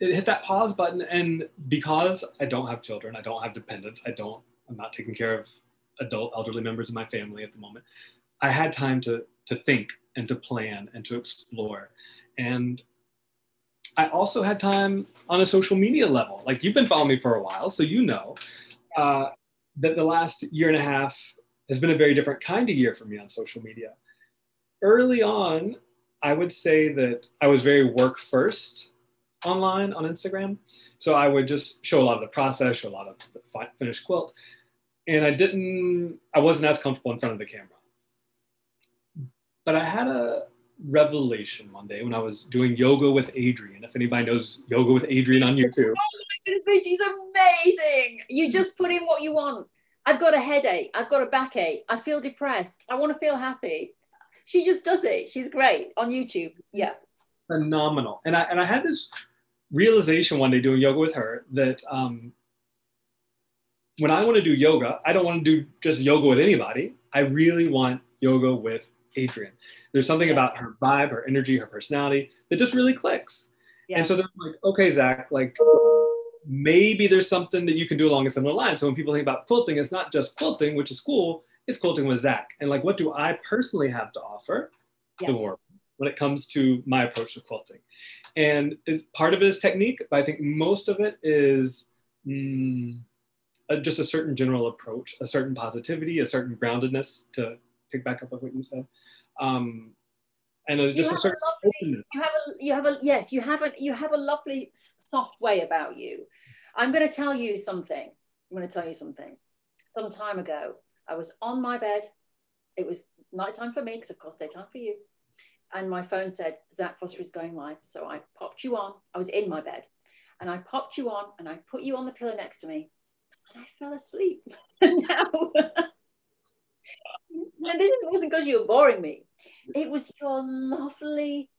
it hit that pause button. And because I don't have children, I don't have dependents, I don't, I'm not taking care of adult elderly members of my family at the moment. I had time to, to think and to plan and to explore. And I also had time on a social media level. Like you've been following me for a while, so you know uh, that the last year and a half has been a very different kind of year for me on social media. Early on, I would say that I was very work first online on Instagram. So I would just show a lot of the process, show a lot of the finished quilt. And I didn't, I wasn't as comfortable in front of the camera. But I had a, revelation one day when I was doing yoga with Adriene. If anybody knows yoga with Adriene on YouTube. Oh my goodness, she's amazing. You just put in what you want. I've got a headache. I've got a backache. I feel depressed. I want to feel happy. She just does it. She's great on YouTube. Yeah. Phenomenal. And I and I had this realization one day doing yoga with her that um, when I want to do yoga, I don't want to do just yoga with anybody. I really want yoga with Adriene. There's something yeah. about her vibe, her energy, her personality that just really clicks. Yeah. And so they're like, okay, Zak, like maybe there's something that you can do along a similar line. So when people think about quilting, it's not just quilting, which is cool, it's quilting with Zak. And like, what do I personally have to offer yeah. the world when it comes to my approach to quilting? And is part of it is technique, but I think most of it is mm, a, just a certain general approach, a certain positivity, a certain groundedness to pick back up with what you said um, and a, just a certain lovely, openness. You have a, you have a, yes, you have a, you have a lovely soft way about you. I'm going to tell you something. I'm going to tell you something. Some time ago, I was on my bed. It was nighttime for me, because of course daytime for you. And my phone said, Zak Foster is going live. So I popped you on. I was in my bed. And I popped you on and I put you on the pillow next to me. And I fell asleep. and now, and this wasn't because you were boring me. It was your lovely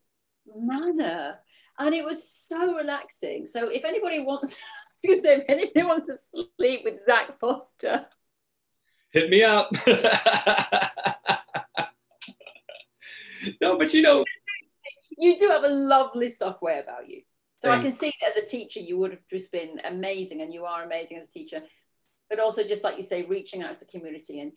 manner. And it was so relaxing. So if anybody wants, to say, if anybody wants to sleep with Zak Foster, hit me up. no, but you know, you do have a lovely software about you. So Thanks. I can see as a teacher, you would have just been amazing, and you are amazing as a teacher. But also, just like you say, reaching out to the community and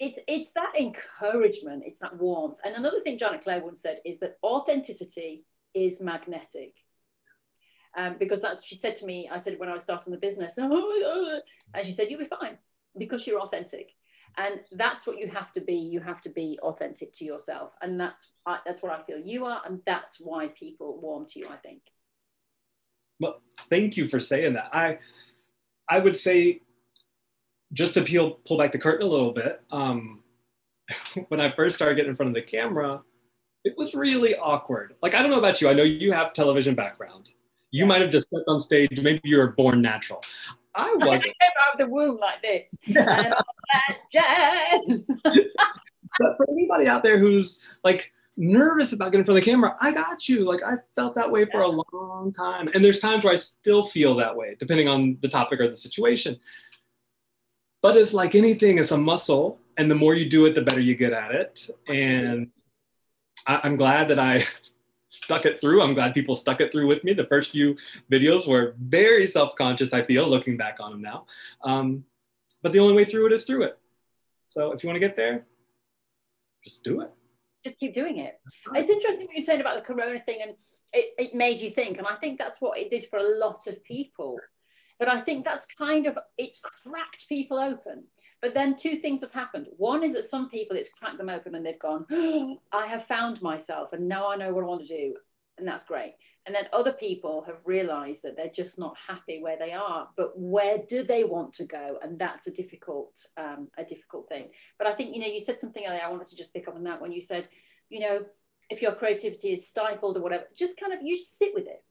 it's it's that encouragement, it's that warmth. And another thing Janet Clare once said is that authenticity is magnetic. Um, because that's she said to me, I said when I was starting the business, and she said, You'll be fine because you're authentic. And that's what you have to be. You have to be authentic to yourself. And that's that's what I feel you are, and that's why people warm to you, I think. Well, thank you for saying that. I I would say just to peel pull back the curtain a little bit, um, when I first started getting in front of the camera, it was really awkward. Like I don't know about you. I know you have television background. You might have just stepped on stage. Maybe you were born natural. I wasn't. I came out of the womb like this. and jazz. but for anybody out there who's like nervous about getting in front of the camera, I got you. Like I felt that way for a long time. And there's times where I still feel that way, depending on the topic or the situation. But it's like anything, it's a muscle. And the more you do it, the better you get at it. And I, I'm glad that I stuck it through. I'm glad people stuck it through with me. The first few videos were very self-conscious, I feel, looking back on them now. Um, but the only way through it is through it. So if you want to get there, just do it. Just keep doing it. It's interesting what you're saying about the corona thing and it, it made you think. And I think that's what it did for a lot of people. But I think that's kind of, it's cracked people open. But then two things have happened. One is that some people, it's cracked them open and they've gone, I have found myself and now I know what I want to do. And that's great. And then other people have realized that they're just not happy where they are, but where do they want to go? And that's a difficult, um, a difficult thing. But I think, you know, you said something earlier, I wanted to just pick up on that when you said, you know, if your creativity is stifled or whatever, just kind of, you just sit with it.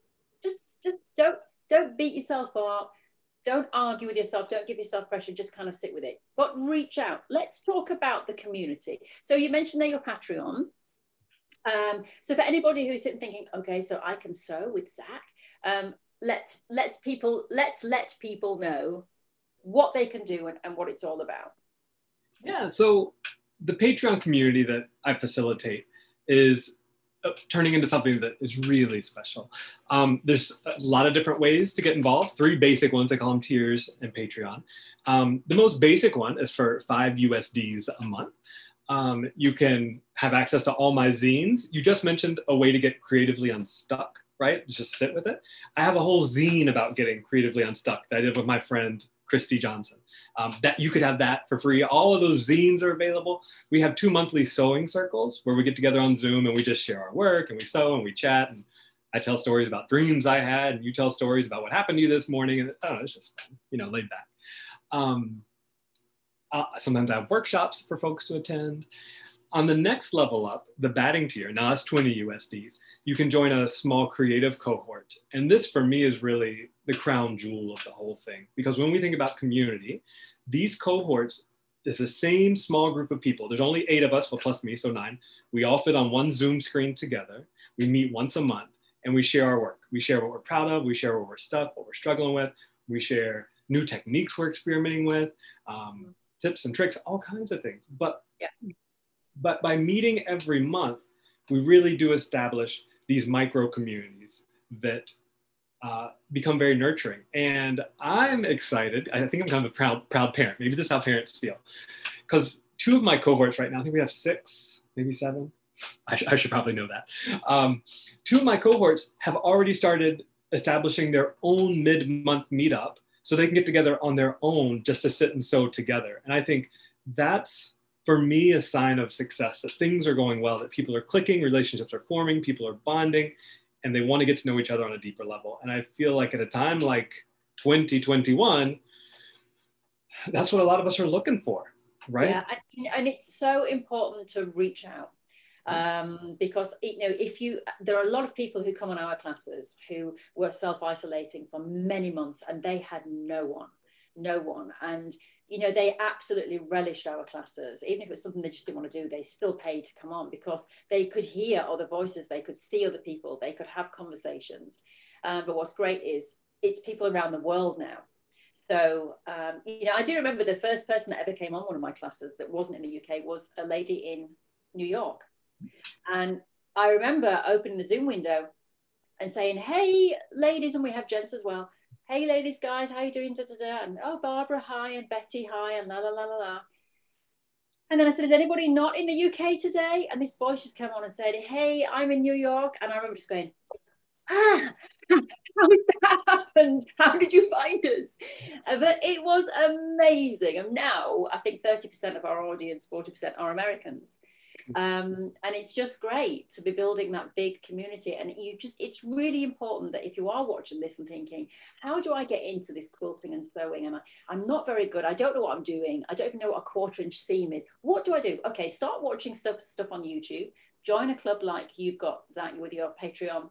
Just, just don't, don't beat yourself up don't argue with yourself don't give yourself pressure just kind of sit with it. But reach out. Let's talk about the community. So you mentioned that your patreon. Um, so for anybody who's sitting thinking okay so i can sew with zak um, let let's people let's let people know what they can do and, and what it's all about. Yeah so the patreon community that i facilitate is turning into something that is really special. Um, there's a lot of different ways to get involved. Three basic ones, I call them tiers and Patreon. Um, the most basic one is for five USDs a month. Um, you can have access to all my zines. You just mentioned a way to get creatively unstuck, right? Just sit with it. I have a whole zine about getting creatively unstuck that I did with my friend Christy Johnson. Um, that you could have that for free. All of those zines are available. We have two monthly sewing circles where we get together on Zoom and we just share our work and we sew and we chat and I tell stories about dreams I had and you tell stories about what happened to you this morning and oh, it's just fun, you know, laid back. Um, uh, sometimes I have workshops for folks to attend. On the next level up, the batting tier, now that's 20 USDs, you can join a small creative cohort. And this for me is really the crown jewel of the whole thing. Because when we think about community, these cohorts is the same small group of people. There's only eight of us, well, plus me, so nine. We all fit on one Zoom screen together. We meet once a month and we share our work. We share what we're proud of. We share what we're stuck, what we're struggling with. We share new techniques we're experimenting with, um, tips and tricks, all kinds of things. But yeah but by meeting every month, we really do establish these micro communities that uh, become very nurturing. And I'm excited. I think I'm kind of a proud, proud parent. Maybe this is how parents feel. Because two of my cohorts right now, I think we have six, maybe seven. I, sh- I should probably know that. Um, two of my cohorts have already started establishing their own mid month meetup so they can get together on their own just to sit and sew together. And I think that's for me a sign of success that things are going well, that people are clicking, relationships are forming, people are bonding, and they want to get to know each other on a deeper level. And I feel like at a time like 2021, that's what a lot of us are looking for, right? Yeah, and, and it's so important to reach out um, because you know if you there are a lot of people who come on our classes who were self-isolating for many months and they had no one no one and you know, they absolutely relished our classes. Even if it's something they just didn't want to do, they still paid to come on because they could hear other voices, they could see other people, they could have conversations. Um, but what's great is it's people around the world now. So, um, you know, I do remember the first person that ever came on one of my classes that wasn't in the UK was a lady in New York. And I remember opening the Zoom window and saying, Hey, ladies, and we have gents as well hey ladies, guys, how you doing? Da, da, da. And oh, Barbara, hi, and Betty, hi, and la la la la la. And then I said, is anybody not in the UK today? And this voice just came on and said, hey, I'm in New York. And I remember just going, ah, how has that happened? How did you find us? Uh, but it was amazing. And now I think 30% of our audience, 40% are Americans. Um, and it's just great to be building that big community. And you just, it's really important that if you are watching this and thinking, how do I get into this quilting and sewing? And I, I'm not very good. I don't know what I'm doing. I don't even know what a quarter inch seam is. What do I do? Okay, start watching stuff, stuff on YouTube. Join a club like you've got, Zak, with your Patreon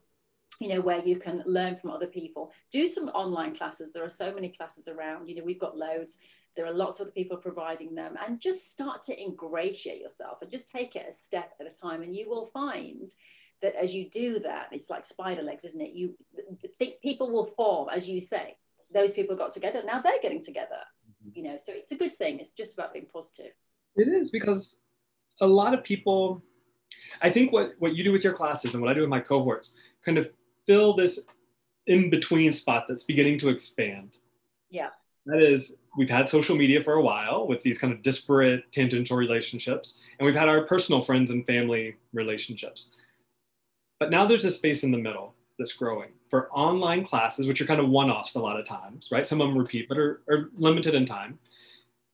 you know where you can learn from other people do some online classes there are so many classes around you know we've got loads there are lots of people providing them and just start to ingratiate yourself and just take it a step at a time and you will find that as you do that it's like spider legs isn't it you think people will form as you say those people got together now they're getting together mm-hmm. you know so it's a good thing it's just about being positive it is because a lot of people i think what what you do with your classes and what i do with my cohorts kind of fill this in between spot that's beginning to expand. Yeah. That is, we've had social media for a while with these kind of disparate tangential relationships, and we've had our personal friends and family relationships. But now there's a space in the middle that's growing for online classes, which are kind of one offs a lot of times, right? Some of them repeat, but are, are limited in time.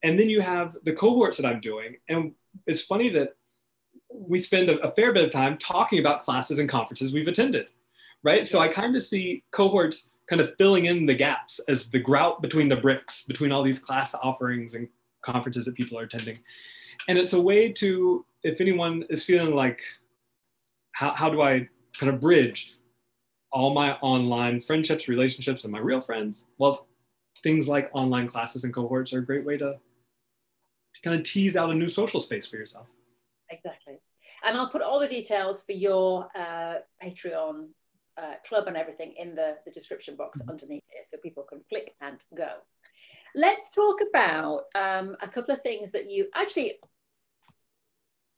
And then you have the cohorts that I'm doing. And it's funny that we spend a, a fair bit of time talking about classes and conferences we've attended right? So I kind of see cohorts kind of filling in the gaps as the grout between the bricks, between all these class offerings and conferences that people are attending. And it's a way to, if anyone is feeling like, how, how do I kind of bridge all my online friendships, relationships, and my real friends? Well, things like online classes and cohorts are a great way to, to kind of tease out a new social space for yourself. Exactly. And I'll put all the details for your uh, Patreon uh, club and everything in the, the description box mm-hmm. underneath it so people can click and go. Let's talk about um, a couple of things that you actually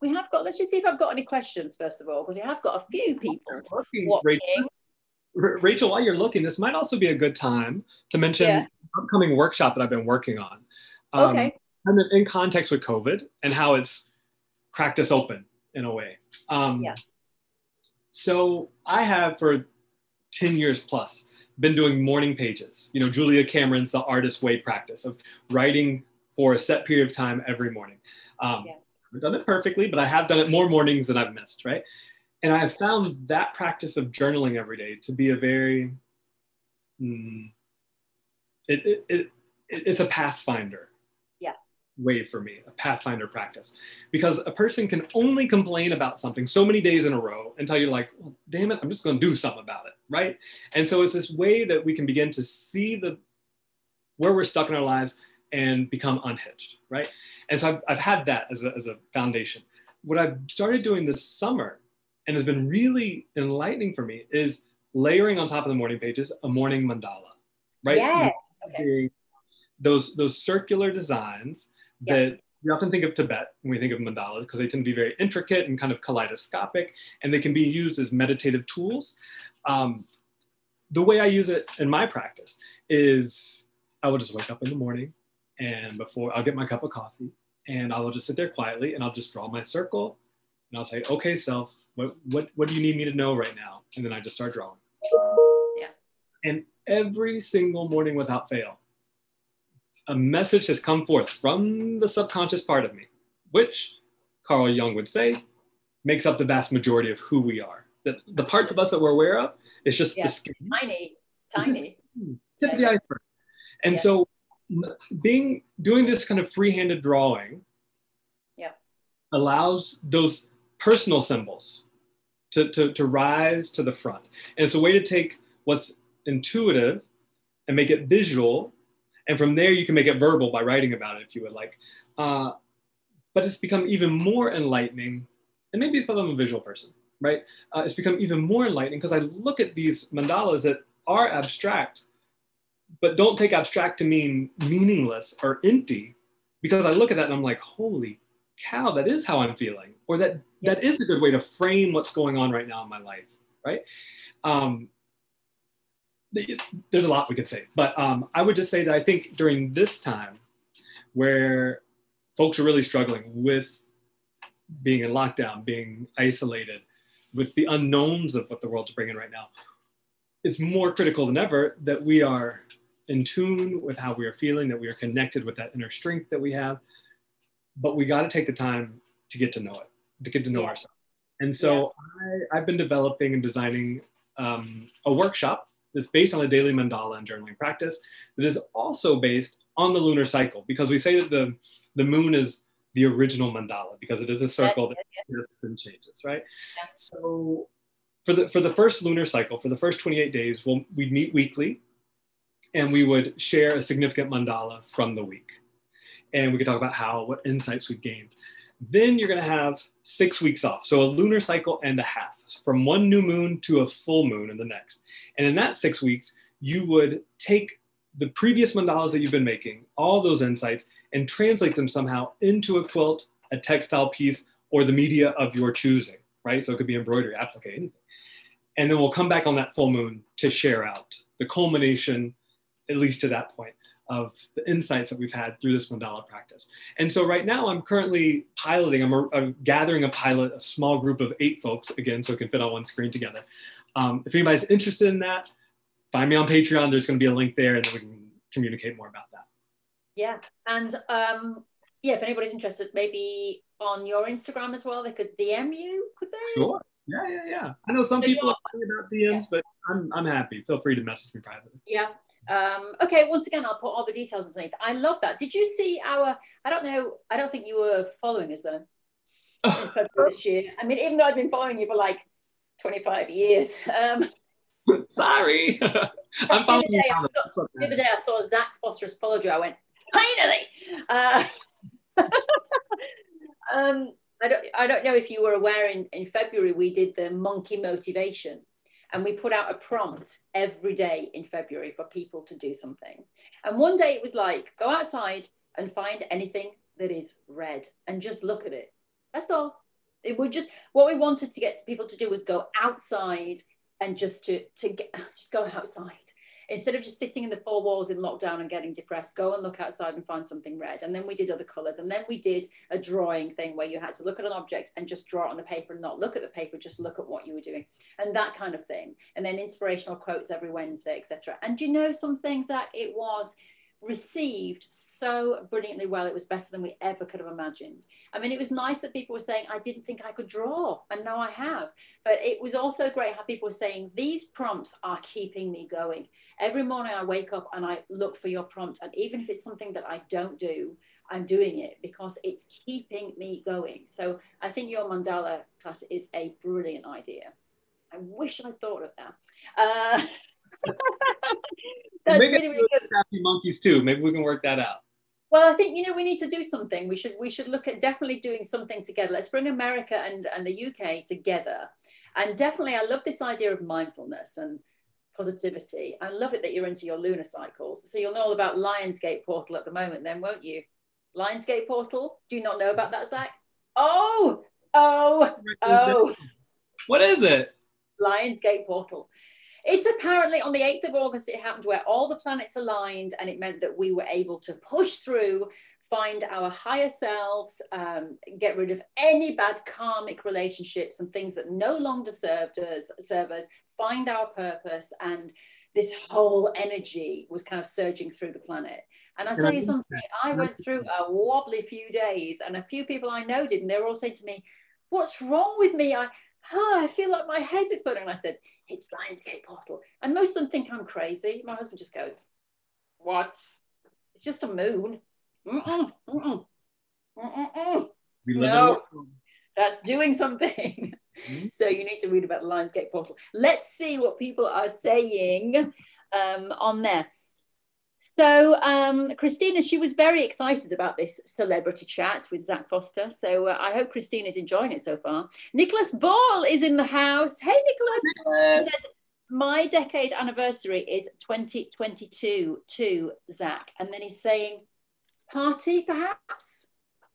we have got. Let's just see if I've got any questions first of all, because we have got a few people watching. Rachel, Rachel, while you're looking, this might also be a good time to mention yeah. upcoming workshop that I've been working on. Um, okay. And in context with COVID and how it's cracked us open in a way. Um, yeah. So I have for 10 years plus been doing morning pages. You know, Julia Cameron's The Artist Way practice of writing for a set period of time every morning. Um, yeah. I've done it perfectly, but I have done it more mornings than I've missed, right? And I've found that practice of journaling every day to be a very, mm, it, it, it, it's a pathfinder way for me, a pathfinder practice. Because a person can only complain about something so many days in a row until you're like, well, damn it, I'm just going to do something about it, right? And so it's this way that we can begin to see the where we're stuck in our lives and become unhitched, right? And so I've, I've had that as a, as a foundation. What I've started doing this summer and has been really enlightening for me is layering on top of the morning pages a morning mandala, right? Yeah. Okay. Those those circular designs that we often think of Tibet when we think of mandalas because they tend to be very intricate and kind of kaleidoscopic, and they can be used as meditative tools. Um, the way I use it in my practice is I will just wake up in the morning and before I'll get my cup of coffee and I will just sit there quietly and I'll just draw my circle and I'll say, okay, self, what, what, what do you need me to know right now? And then I just start drawing. Yeah. And every single morning without fail, a message has come forth from the subconscious part of me, which Carl Jung would say makes up the vast majority of who we are. The, the parts of us that we're aware of is just yeah. the skin. Tiny, tiny. Tip of the iceberg. And yeah. so being doing this kind of free-handed drawing yeah. allows those personal symbols to, to, to rise to the front. And it's a way to take what's intuitive and make it visual and from there you can make it verbal by writing about it if you would like. Uh, but it's become even more enlightening and maybe it's because i'm a visual person right? Uh, it's become even more enlightening because i look at these mandalas that are abstract but don't take abstract to mean meaningless or empty because i look at that and i'm like holy cow that is how i'm feeling or that that is a good way to frame what's going on right now in my life right? Um, there's a lot we could say, but um, I would just say that I think during this time where folks are really struggling with being in lockdown, being isolated, with the unknowns of what the world's bringing right now, it's more critical than ever that we are in tune with how we are feeling, that we are connected with that inner strength that we have. But we got to take the time to get to know it, to get to know ourselves. And so yeah. I, have been developing and designing um, a workshop that's based on a daily mandala and journaling practice that is also based on the lunar cycle because we say that the, the moon is the original mandala because it is a circle that shifts and changes, right? Yeah. So for the for the first lunar cycle, for the first 28 days, we'll, we'd meet weekly and we would share a significant mandala from the week. And we could talk about how, what insights we gained. Then you're going to have six weeks off. So a lunar cycle and a half from one new moon to a full moon in the next. And in that six weeks, you would take the previous mandalas that you've been making, all those insights, and translate them somehow into a quilt, a textile piece, or the media of your choosing, right? So it could be embroidery, applique, anything. And then we'll come back on that full moon to share out the culmination, at least to that point, of the insights that we've had through this mandala practice. And so right now I'm currently piloting, I'm, a, I'm gathering a pilot, a small group of eight folks, again, so it can fit on one screen together. Um, if anybody's interested in that, find me on Patreon. There's going to be a link there and then we can communicate more about that. Yeah. And um, yeah, if anybody's interested, maybe on your Instagram as well, they could DM you, could they? Sure. Yeah, yeah, yeah. I know some so people are about DMs, yeah. but I'm, I'm happy. Feel free to message me privately. Yeah. Um, okay, once again, I'll put all the details underneath. I love that. Did you see our? I don't know. I don't think you were following us then. this year. I mean, even though I've been following you for like 25 years. Um, Sorry. I'm following the, other day, saw, the other day I saw Zak Foster has followed you. I went, finally. Uh, um, I don't, I don't know if you were aware in, in February we did the monkey motivation and we put out a prompt every day in February for people to do something. And one day it was like, go outside and find anything that is red and just look at it. That's all. It would just what we wanted to get people to do was go outside and just to to get just go outside instead of just sitting in the four walls in lockdown and getting depressed, go and look outside and find something red. And then we did other colors. And then we did a drawing thing where you had to look at an object and just draw it on the paper and not look at the paper, just look at what you were doing and that kind of thing. And then inspirational quotes every Wednesday, etc. And you know some things that it was received so brilliantly well. It was better than we ever could have imagined. I mean, it was nice that people were saying, I didn't think I could draw, and now I have. But it was also great how people were saying, These prompts are keeping me going. Every morning I wake up and I look for your prompt. And even if it's something that I don't do, I'm doing it because it's keeping me going. So I think your mandala class is a brilliant idea. I wish I thought of that. Uh, That's Maybe really, really good. Happy monkeys too. Maybe we can work that out. Well, I think you know we need to do something. We should we should look at definitely doing something together. Let's bring America and, and the UK together. And definitely I love this idea of mindfulness and positivity. I love it that you're into your lunar cycles. So you'll know all about Lionsgate Portal at the moment then, won't you? Lionsgate Portal? Do you not know about that, Zak? Oh, oh, oh. What is it? Lionsgate Portal. It's apparently on the 8th of August, it happened where all the planets aligned and it meant that we were able to push through, find our higher selves, um, get rid of any bad karmic relationships and things that no longer served us, serve us, find our purpose. And this whole energy was kind of surging through the planet. And I tell you something, I went through a wobbly few days, and a few people I know did, and they were all saying to me, What's wrong with me? I, oh, I feel like my head's exploding. And I said, it's Lionsgate Portal. And most of them think I'm crazy. My husband just goes, What? It's just a moon. Mm-mm, mm-mm, mm-mm, no, that's doing something. Mm-hmm. so you need to read about the Lionsgate Portal. Let's see what people are saying um, on there. So um, Christina, she was very excited about this celebrity chat with Zak Foster. So uh, I hope Christina's enjoying it so far. Nicholas Ball is in the house. Hey, Nicholas. Nicholas. My decade anniversary is 2022 to Zak. And then he's saying, party perhaps?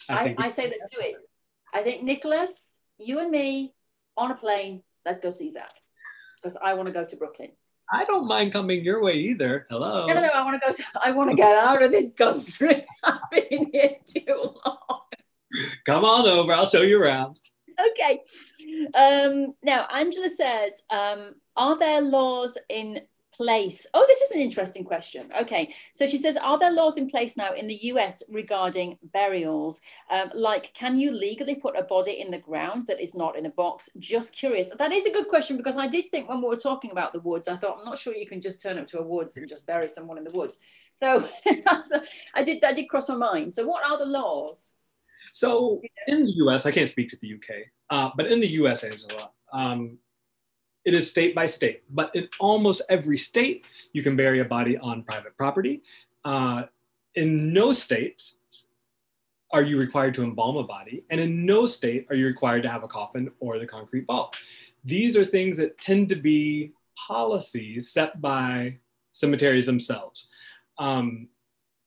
I, I, I say let's do it. I think Nicholas, you and me on a plane, let's go see Zak. Because I want to go to Brooklyn. I don't mind coming your way either. Hello. No, no, no. I want to go. To, I want to get out of this country. I've been here too long. Come on over. I'll show you around. okay. Um, now, Angela says, um, are there laws in place? Oh, this is an interesting question. Okay, so she says, are there laws in place now in the US regarding burials? Um, like, can you legally put a body in the ground that is not in a box? Just curious. That is a good question because I did think when we were talking about the woods, I thought, I'm not sure you can just turn up to a woods and just bury someone in the woods. So I did that did cross my mind. So what are the laws? So in the US, I can't speak to the UK, uh, but in the US, Angela, um, it is state by state. But in almost every state, you can bury a body on private property. Uh, in no state are you required to embalm a body, and in no state are you required to have a coffin or the concrete vault. These are things that tend to be policies set by cemeteries themselves. Um,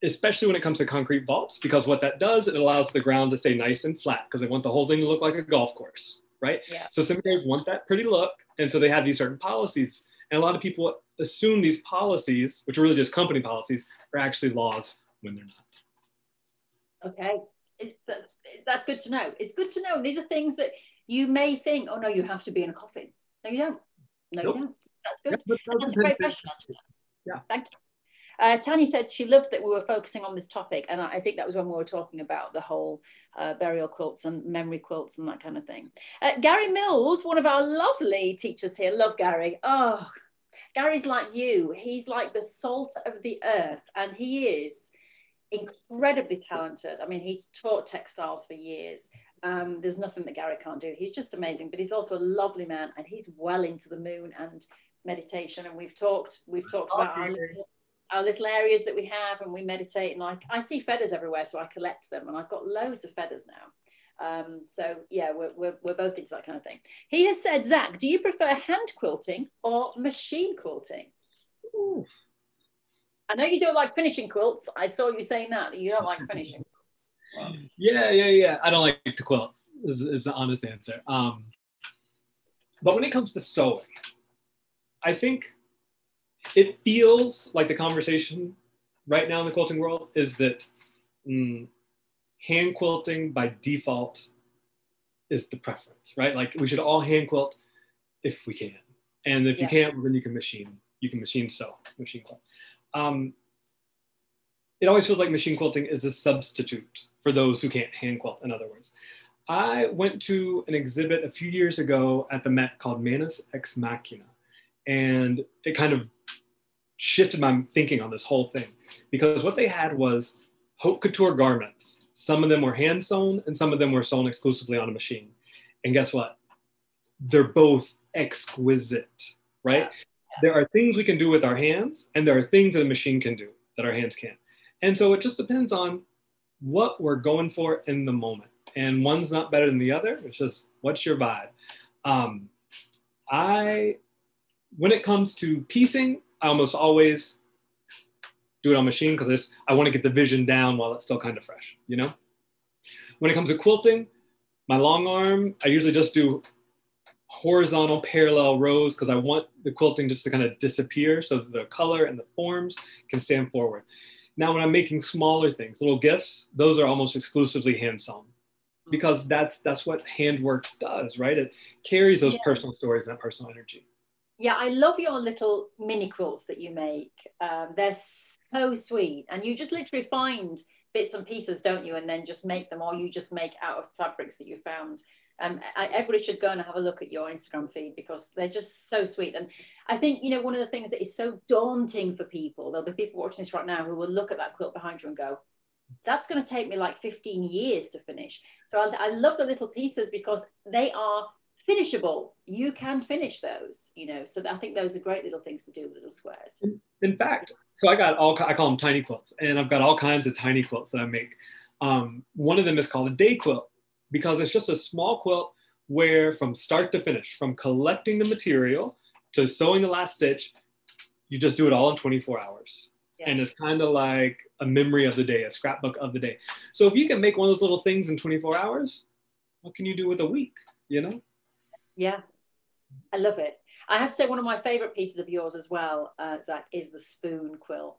especially when it comes to concrete vaults, because what that does, it allows the ground to stay nice and flat because they want the whole thing to look like a golf course, right? Yeah. So cemeteries want that pretty look. And so they have these certain policies. And a lot of people assume these policies, which are really just company policies, are actually laws when they're not. Okay. It's, that's, that's good to know. It's good to know. These are things that you may think, oh no, you have to be in a coffin. No, you don't. No, nope. you don't. That's good. Yeah, that's a great question. Yeah. Thank you. Uh, Tanya said she loved that we were focusing on this topic, and I think that was when we were talking about the whole uh, burial quilts and memory quilts and that kind of thing. Uh, Gary Mills, one of our lovely teachers here, love Gary. Oh, Gary's like you. He's like the salt of the earth, and he is incredibly talented. I mean, he's taught textiles for years. Um, there's nothing that Gary can't do. He's just amazing, but he's also a lovely man, and he's well into the moon and meditation. And we've talked, we've talked about our our little areas that we have and we meditate and like I see feathers everywhere so I collect them and I've got loads of feathers now. Um, so yeah we're, we're, we're both into that kind of thing. He has said Zak do you prefer hand quilting or machine quilting? Ooh. I know you don't like finishing quilts. I saw you saying that, that you don't like finishing. Yeah yeah yeah. I don't like to quilt is, is the honest answer. Um, but when it comes to sewing I think it feels like the conversation right now in the quilting world is that mm, hand quilting by default is the preference, right? Like we should all hand quilt if we can. And if yeah. you can't, well, then you can machine, you can machine sew, machine quilt. Um, it always feels like machine quilting is a substitute for those who can't hand quilt, in other words. I went to an exhibit a few years ago at the Met called Manus Ex Machina, and it kind of shifted my thinking on this whole thing because what they had was haute couture garments. Some of them were hand sewn and some of them were sewn exclusively on a machine. And guess what? They're both exquisite, right? Yeah. There are things we can do with our hands and there are things that a machine can do that our hands can't. And so it just depends on what we're going for in the moment. And one's not better than the other. It's just what's your vibe. Um, I, when it comes to piecing, I almost always do it on machine because I want to get the vision down while it's still kind of fresh, you know? When it comes to quilting, my long arm, I usually just do horizontal parallel rows because I want the quilting just to kind of disappear so the color and the forms can stand forward. Now, when I'm making smaller things, little gifts, those are almost exclusively hand sewn because that's that's what handwork does, right? It carries those yeah. personal stories and that personal energy yeah, I love your little mini quilts that you make. Um, they're so sweet, and you just literally find bits and pieces, don't you? And then just make them, or you just make out of fabrics that you found. Um, I, everybody should go and have a look at your Instagram feed because they're just so sweet. And I think, you know, one of the things that is so daunting for people, there'll be people watching this right now who will look at that quilt behind you and go, that's going to take me like 15 years to finish. So I, I love the little pieces because they are finishable. You can finish those, you know. So I think those are great little things to do, little squares. In, in fact, so I got all I call them tiny quilts, and I've got all kinds of tiny quilts that I make. Um, one of them is called a day quilt because it's just a small quilt where from start to finish, from collecting the material to sewing the last stitch, you just do it all in 24 hours. Yeah. And it's kind of like a memory of the day, a scrapbook of the day. So if you can make one of those little things in 24 hours, what can you do with a week? You know? Yeah, I love it. I have to say, one of my favorite pieces of yours as well, uh, Zak, is the spoon quill.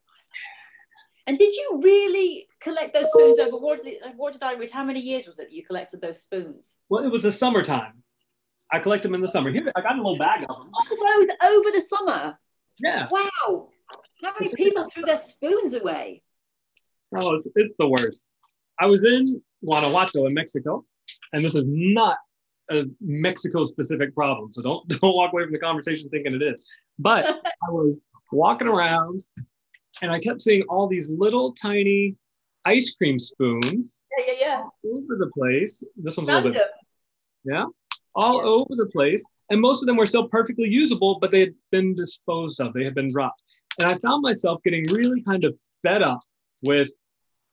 And did you really collect those spoons over what did, what did I read? How many years was it you collected those spoons? Well, it was the summertime. I collect them in the summer. Here, I got a little bag of them. Oh, was over the summer. Yeah. Wow. How many people threw their spoons away? Oh, it's, it's the worst. I was in Guanajuato in Mexico, and this is not a Mexico specific problem. So don't don't walk away from the conversation thinking it is. But I was walking around and I kept seeing all these little tiny ice cream spoons Yeah, yeah, yeah. all over the place. This one's a little bit, yeah, all Yeah. over the place. And most of them were still perfectly usable, but they had been disposed of. They had been dropped. And I found myself getting really kind of fed up with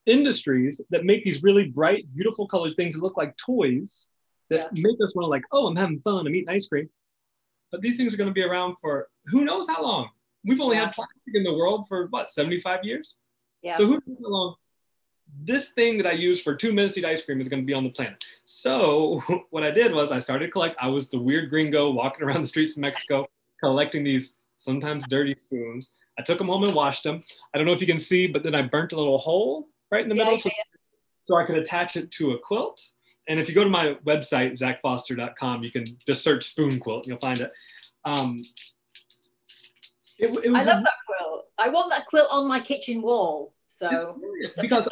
industries that make these really bright, beautiful colored things that look like toys that make us want to like, oh, I'm having fun, I'm eating ice cream. But these things are going to be around for who knows how long. We've only Yeah. had plastic in the world for what, 75 years? Yeah. So who knows how long this thing that I use for two minutes to eat ice cream is going to be on the planet. So what I did was I started collect. I was the weird gringo walking around the streets of Mexico collecting these sometimes dirty spoons. I took them home and washed them. I don't know if you can see, but then I burnt a little hole right in the Yeah, middle yeah, so, so I could attach it to a quilt. And if you go to my website, zakfoster.com, you can just search spoon quilt, you'll find it. Um, it, it I was love that quilt. I want that quilt on my kitchen wall. So because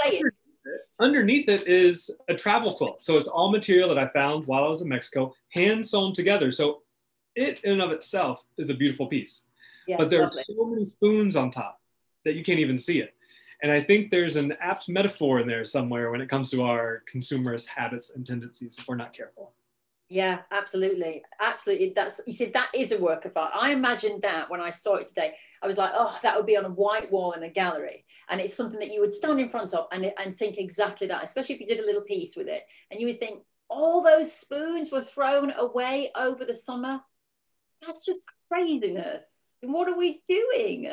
underneath it is a travel quilt. So it's all material that I found while I was in Mexico, hand sewn together. So it in and of itself is a beautiful piece. Yeah, but there lovely. are so many spoons on top that you can't even see it. And I think there's an apt metaphor in there somewhere when it comes to our consumerist habits and tendencies if we're not careful. Yeah, absolutely. Absolutely. That's you said that is a work of art. I imagined that when I saw it today. I was like, oh, that would be on a white wall in a gallery. And it's something that you would stand in front of and, and think exactly that, especially if you did a little piece with it. And you would think, all those spoons were thrown away over the summer. That's just craziness. What are we doing?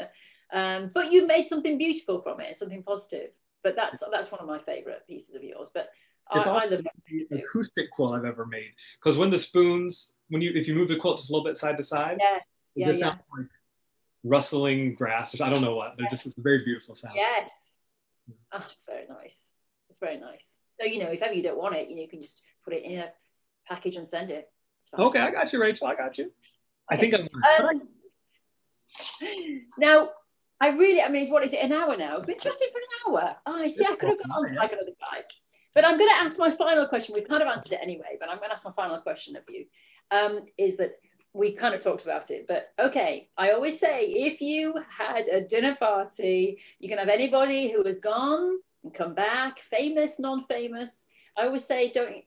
Um, but you made something beautiful from it, something positive. But that's that's one of my favorite pieces of yours. But I, It's I also love the acoustic quilt I've ever made. Because when the spoons, when you if you move the quilt just a little bit side to side, Yeah, it yeah, just yeah. sounds like rustling grass. Or I don't know what. But just it's a very beautiful sound. Yes. Oh, it's very nice. It's very nice. So, you know, if ever you don't want it, you know, you can just put it in a package and send it. Okay, I got you, Rachel. I got you. I Okay. think I'm. Um, now, I really, I mean, what is it, an hour now? I've been chatting for an hour. Oh, I see, I could have gone on for like another five. But I'm going to ask my final question. We've kind of answered it anyway, but I'm going to ask my final question of you. Um, is that we kind of talked about it, but okay, I always say if you had a dinner party, you can have anybody who has gone and come back, famous, non famous. I always say, don't,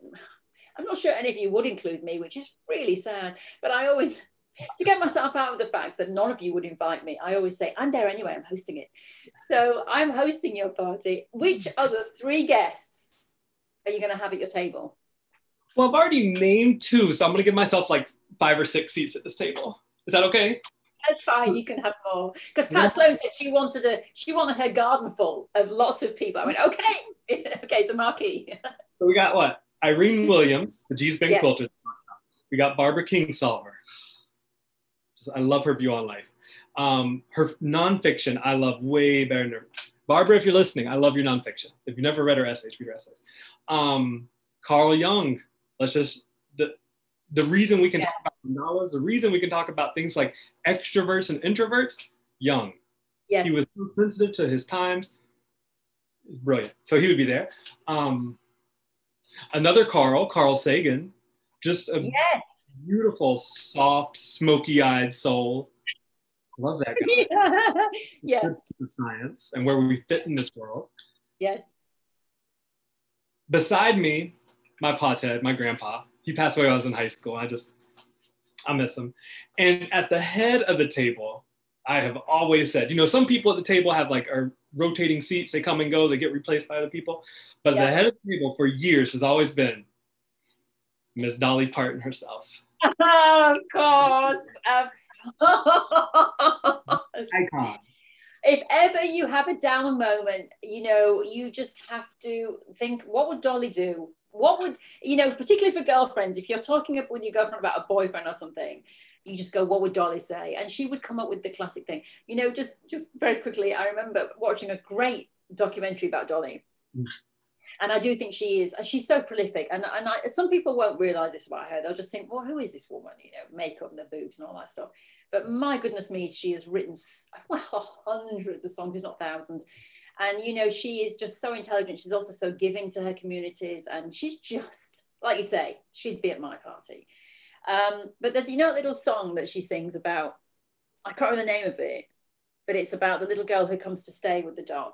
I'm not sure any of you would include me, which is really sad, but I always, to get myself out of the fact that none of you would invite me, I always say, I'm there anyway, I'm hosting it. So I'm hosting your party. Which other three guests are you going to have at your table? Well, I've already named two, so I'm gonna give myself like five or six seats at this table. Is that okay? That's fine, you can have more. Because Pat Sloan said she wanted a she wanted her garden full of lots of people. I went, okay, okay, so Marquis. So we got what? Irene Williams, the Gee's Bend Yeah. Quilter. We got Barbara Kingsolver. I love her view on life. Um, her nonfiction, I love way better than her. Barbara, if you're listening, I love your nonfiction. If you've never read her essays, read her essays. Um, Carl Jung, let's just, the, the reason we can Yeah. talk about mandalas, the reason we can talk about things like extroverts and introverts, Jung. Yes. He was so sensitive to his times. Brilliant. So he would be there. Um, another Carl, Carl Sagan, just a Yes. Beautiful, soft, smoky-eyed soul. Love that guy. yeah. Good sense science and where we fit in this world. Yes. Beside me, my pothead, my grandpa. He passed away when I was in high school. I just, I miss him. And at the head of the table, I have always said, you know, some people at the table have like are rotating seats. They come and go. They get replaced by other people. But Yeah. the head of the table for years has always been Miss Dolly Parton herself. Of course. Of course. Icon. if ever you have a down moment, you know, you just have to think, what would Dolly do? What would, you know, particularly for girlfriends, if you're talking up with your girlfriend about a boyfriend or something, you just go, what would Dolly say? And she would come up with the classic thing. You know, just just very quickly, I remember watching a great documentary about Dolly. Mm. And I do think she is, she's so prolific. And, and I, some people won't realize this about her. They'll just think, well, who is this woman? You know, makeup and the boobs and all that stuff. But my goodness me, she has written, well, hundreds of songs, if not thousands. And, you know, she is just so intelligent. She's also so giving to her communities. And she's just, like you say, she'd be at my party. Um, but there's, you know, a little song that she sings about, I can't remember the name of it, but it's about the little girl who comes to stay with the dog.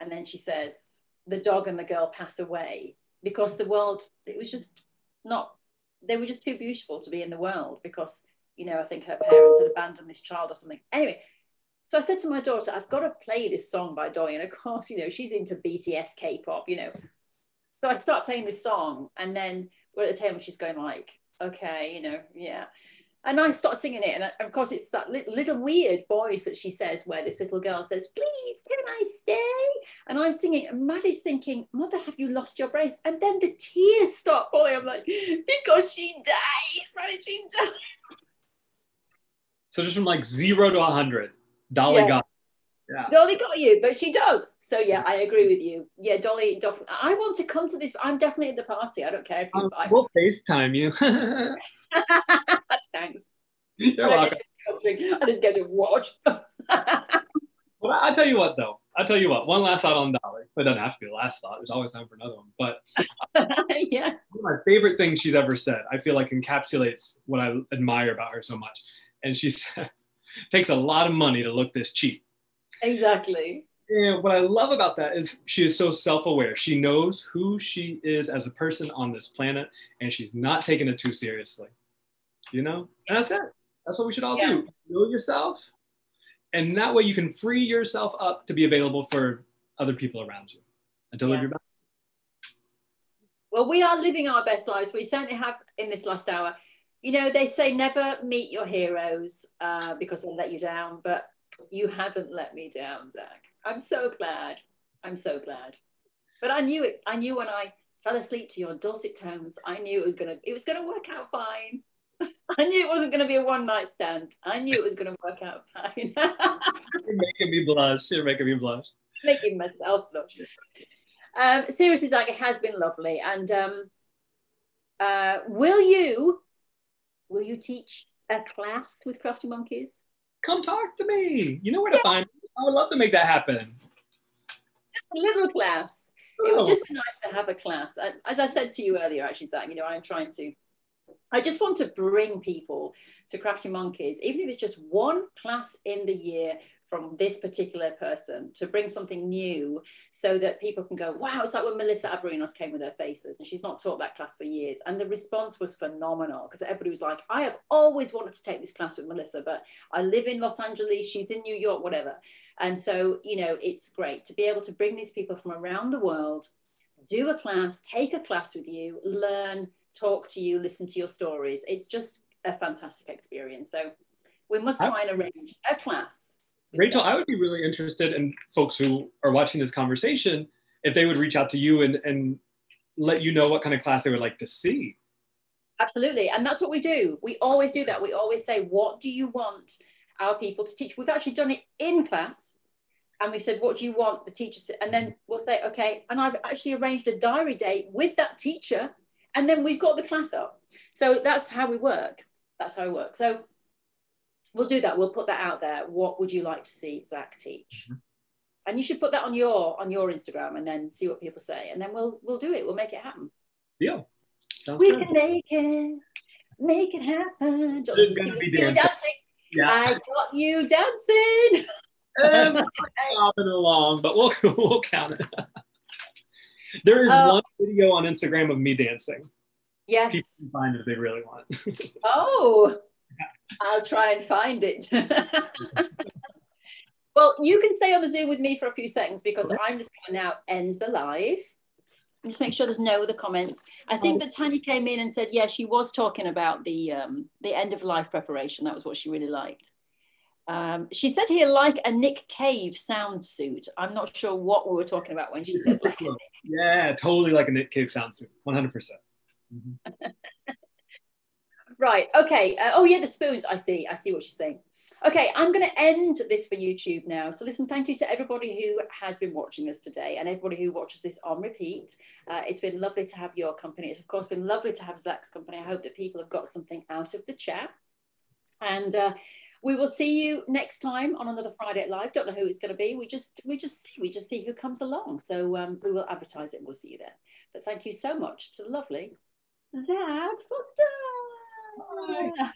And then she says, the dog and the girl pass away because the world, it was just not, they were just too beautiful to be in the world because, you know, I think her parents had abandoned this child or something. Anyway, so I said to my daughter, I've got to play this song by Dolly. And of course, you know, she's into BTS K pop, you know. So I start playing this song, and then we're at the table, she's going like, okay, you know, yeah. And I start singing it, and uh, of course, it's that little weird voice that she says, where this little girl says, "Please, can I stay?" And I'm singing, and Maddie's thinking, "Mother, have you lost your brains?" And then the tears start falling. I'm like, "Because she dies, Maddie, she dies." So just from like zero to a hundred, Dolly yeah. got yeah. Dolly got you, but she does. So yeah, I agree with you. Yeah, Dolly, I want to come to this. I'm definitely at the party. I don't care if you um, We'll FaceTime you. Thanks. You're welcome. I just get to watch. well, I'll tell you what though. I'll tell you what. One last thought on Dolly. It doesn't have to be the last thought. There's always time for another one. But yeah, one of my favorite thing she's ever said. I feel like encapsulates what I admire about her so much. And she says, "Takes a lot of money to look this cheap." Exactly. And what I love about that is she is so self aware. She knows who she is as a person on this planet, and she's not taking it too seriously. You know? And that's it. That's what we should all yeah. do. Know yourself. And that way you can free yourself up to be available for other people around you and to yeah. live your best. Well, we are living our best lives. We certainly have in this last hour. You know, they say never meet your heroes uh, because they'll let you down, but you haven't let me down, Zak. I'm so glad. I'm so glad. But I knew it. I knew when I fell asleep to your dulcet tones, I knew it was gonna it was gonna work out fine. I knew it wasn't gonna be a one night stand. I knew it was gonna work out fine. You're making me blush. You're making me blush. Making myself blush. Um, seriously, Zak, it has been lovely. And um, uh, will you will you teach a class with Crafty Monkies? come talk to me. You know where to find me. I would love to make that happen. A little class. Oh. It would oh. just be nice to have a class. As I said to you earlier, actually, Zak, you know, I'm trying to, I just want to bring people to Crafty Monkies, even if it's just one class in the year from this particular person to bring something new so that people can go, wow, it's like when Melissa Averinos came with her faces and she's not taught that class for years. And the response was phenomenal because everybody was like, I have always wanted to take this class with Melissa, but I live in Los Angeles, she's in New York, whatever. And so, you know, it's great to be able to bring these people from around the world, do a class, take a class with you, learn, talk to you, listen to your stories. It's just a fantastic experience. So we must try and arrange a class Rachel, I would be really interested in folks who are watching this conversation if they would reach out to you and, and let you know what kind of class they would like to see. Absolutely. And that's what we do. We always do that. We always say, what do you want our people to teach? We've actually done it in class. And we've said, what do you want the teachers to? And then we'll say, okay. And I've actually arranged a diary date with that teacher. And then we've got the class up. So that's how we work. That's how we work. So we'll do that. We'll put that out there. What would you like to see Zak teach? Mm-hmm. And you should put that on your on your Instagram and then see what people say. And then we'll we'll do it. We'll make it happen. Yeah. Sounds we good. can make it, make it happen. There's gonna be dancing. dancing. Yeah. I got you dancing. um, along, but we'll we'll count it. There is uh, one video on Instagram of me dancing. Yes. People can find if they really want. oh, I'll try and find it. well, you can stay on the Zoom with me for a few seconds because okay. I'm just going to now end the live. Just make sure there's no other comments. I think oh. that Tanya came in and said, yeah, she was talking about the um, the end of life preparation. That was what she really liked. Um, she said here, like a Nick Cave sound suit. I'm not sure what we were talking about when she said like Yeah, totally like a Nick Cave sound suit, 100%. percent mm-hmm. Right. Okay. Uh, oh yeah, the spoons. I see. I see what she's saying. Okay, I'm going to end this for YouTube now. So, listen, thank you to everybody who has been watching us today and everybody who watches this on repeat. Uh, it's been lovely to have your company. It's, of course, been lovely to have Zak's company. I hope that people have got something out of the chat. And uh, we will see you next time on another Friday at Live. Don't know who it's going to be. We just we just see we just see who comes along. So um, we will advertise it. We'll see you there. But thank you so much to the lovely Zak Foster. Bye.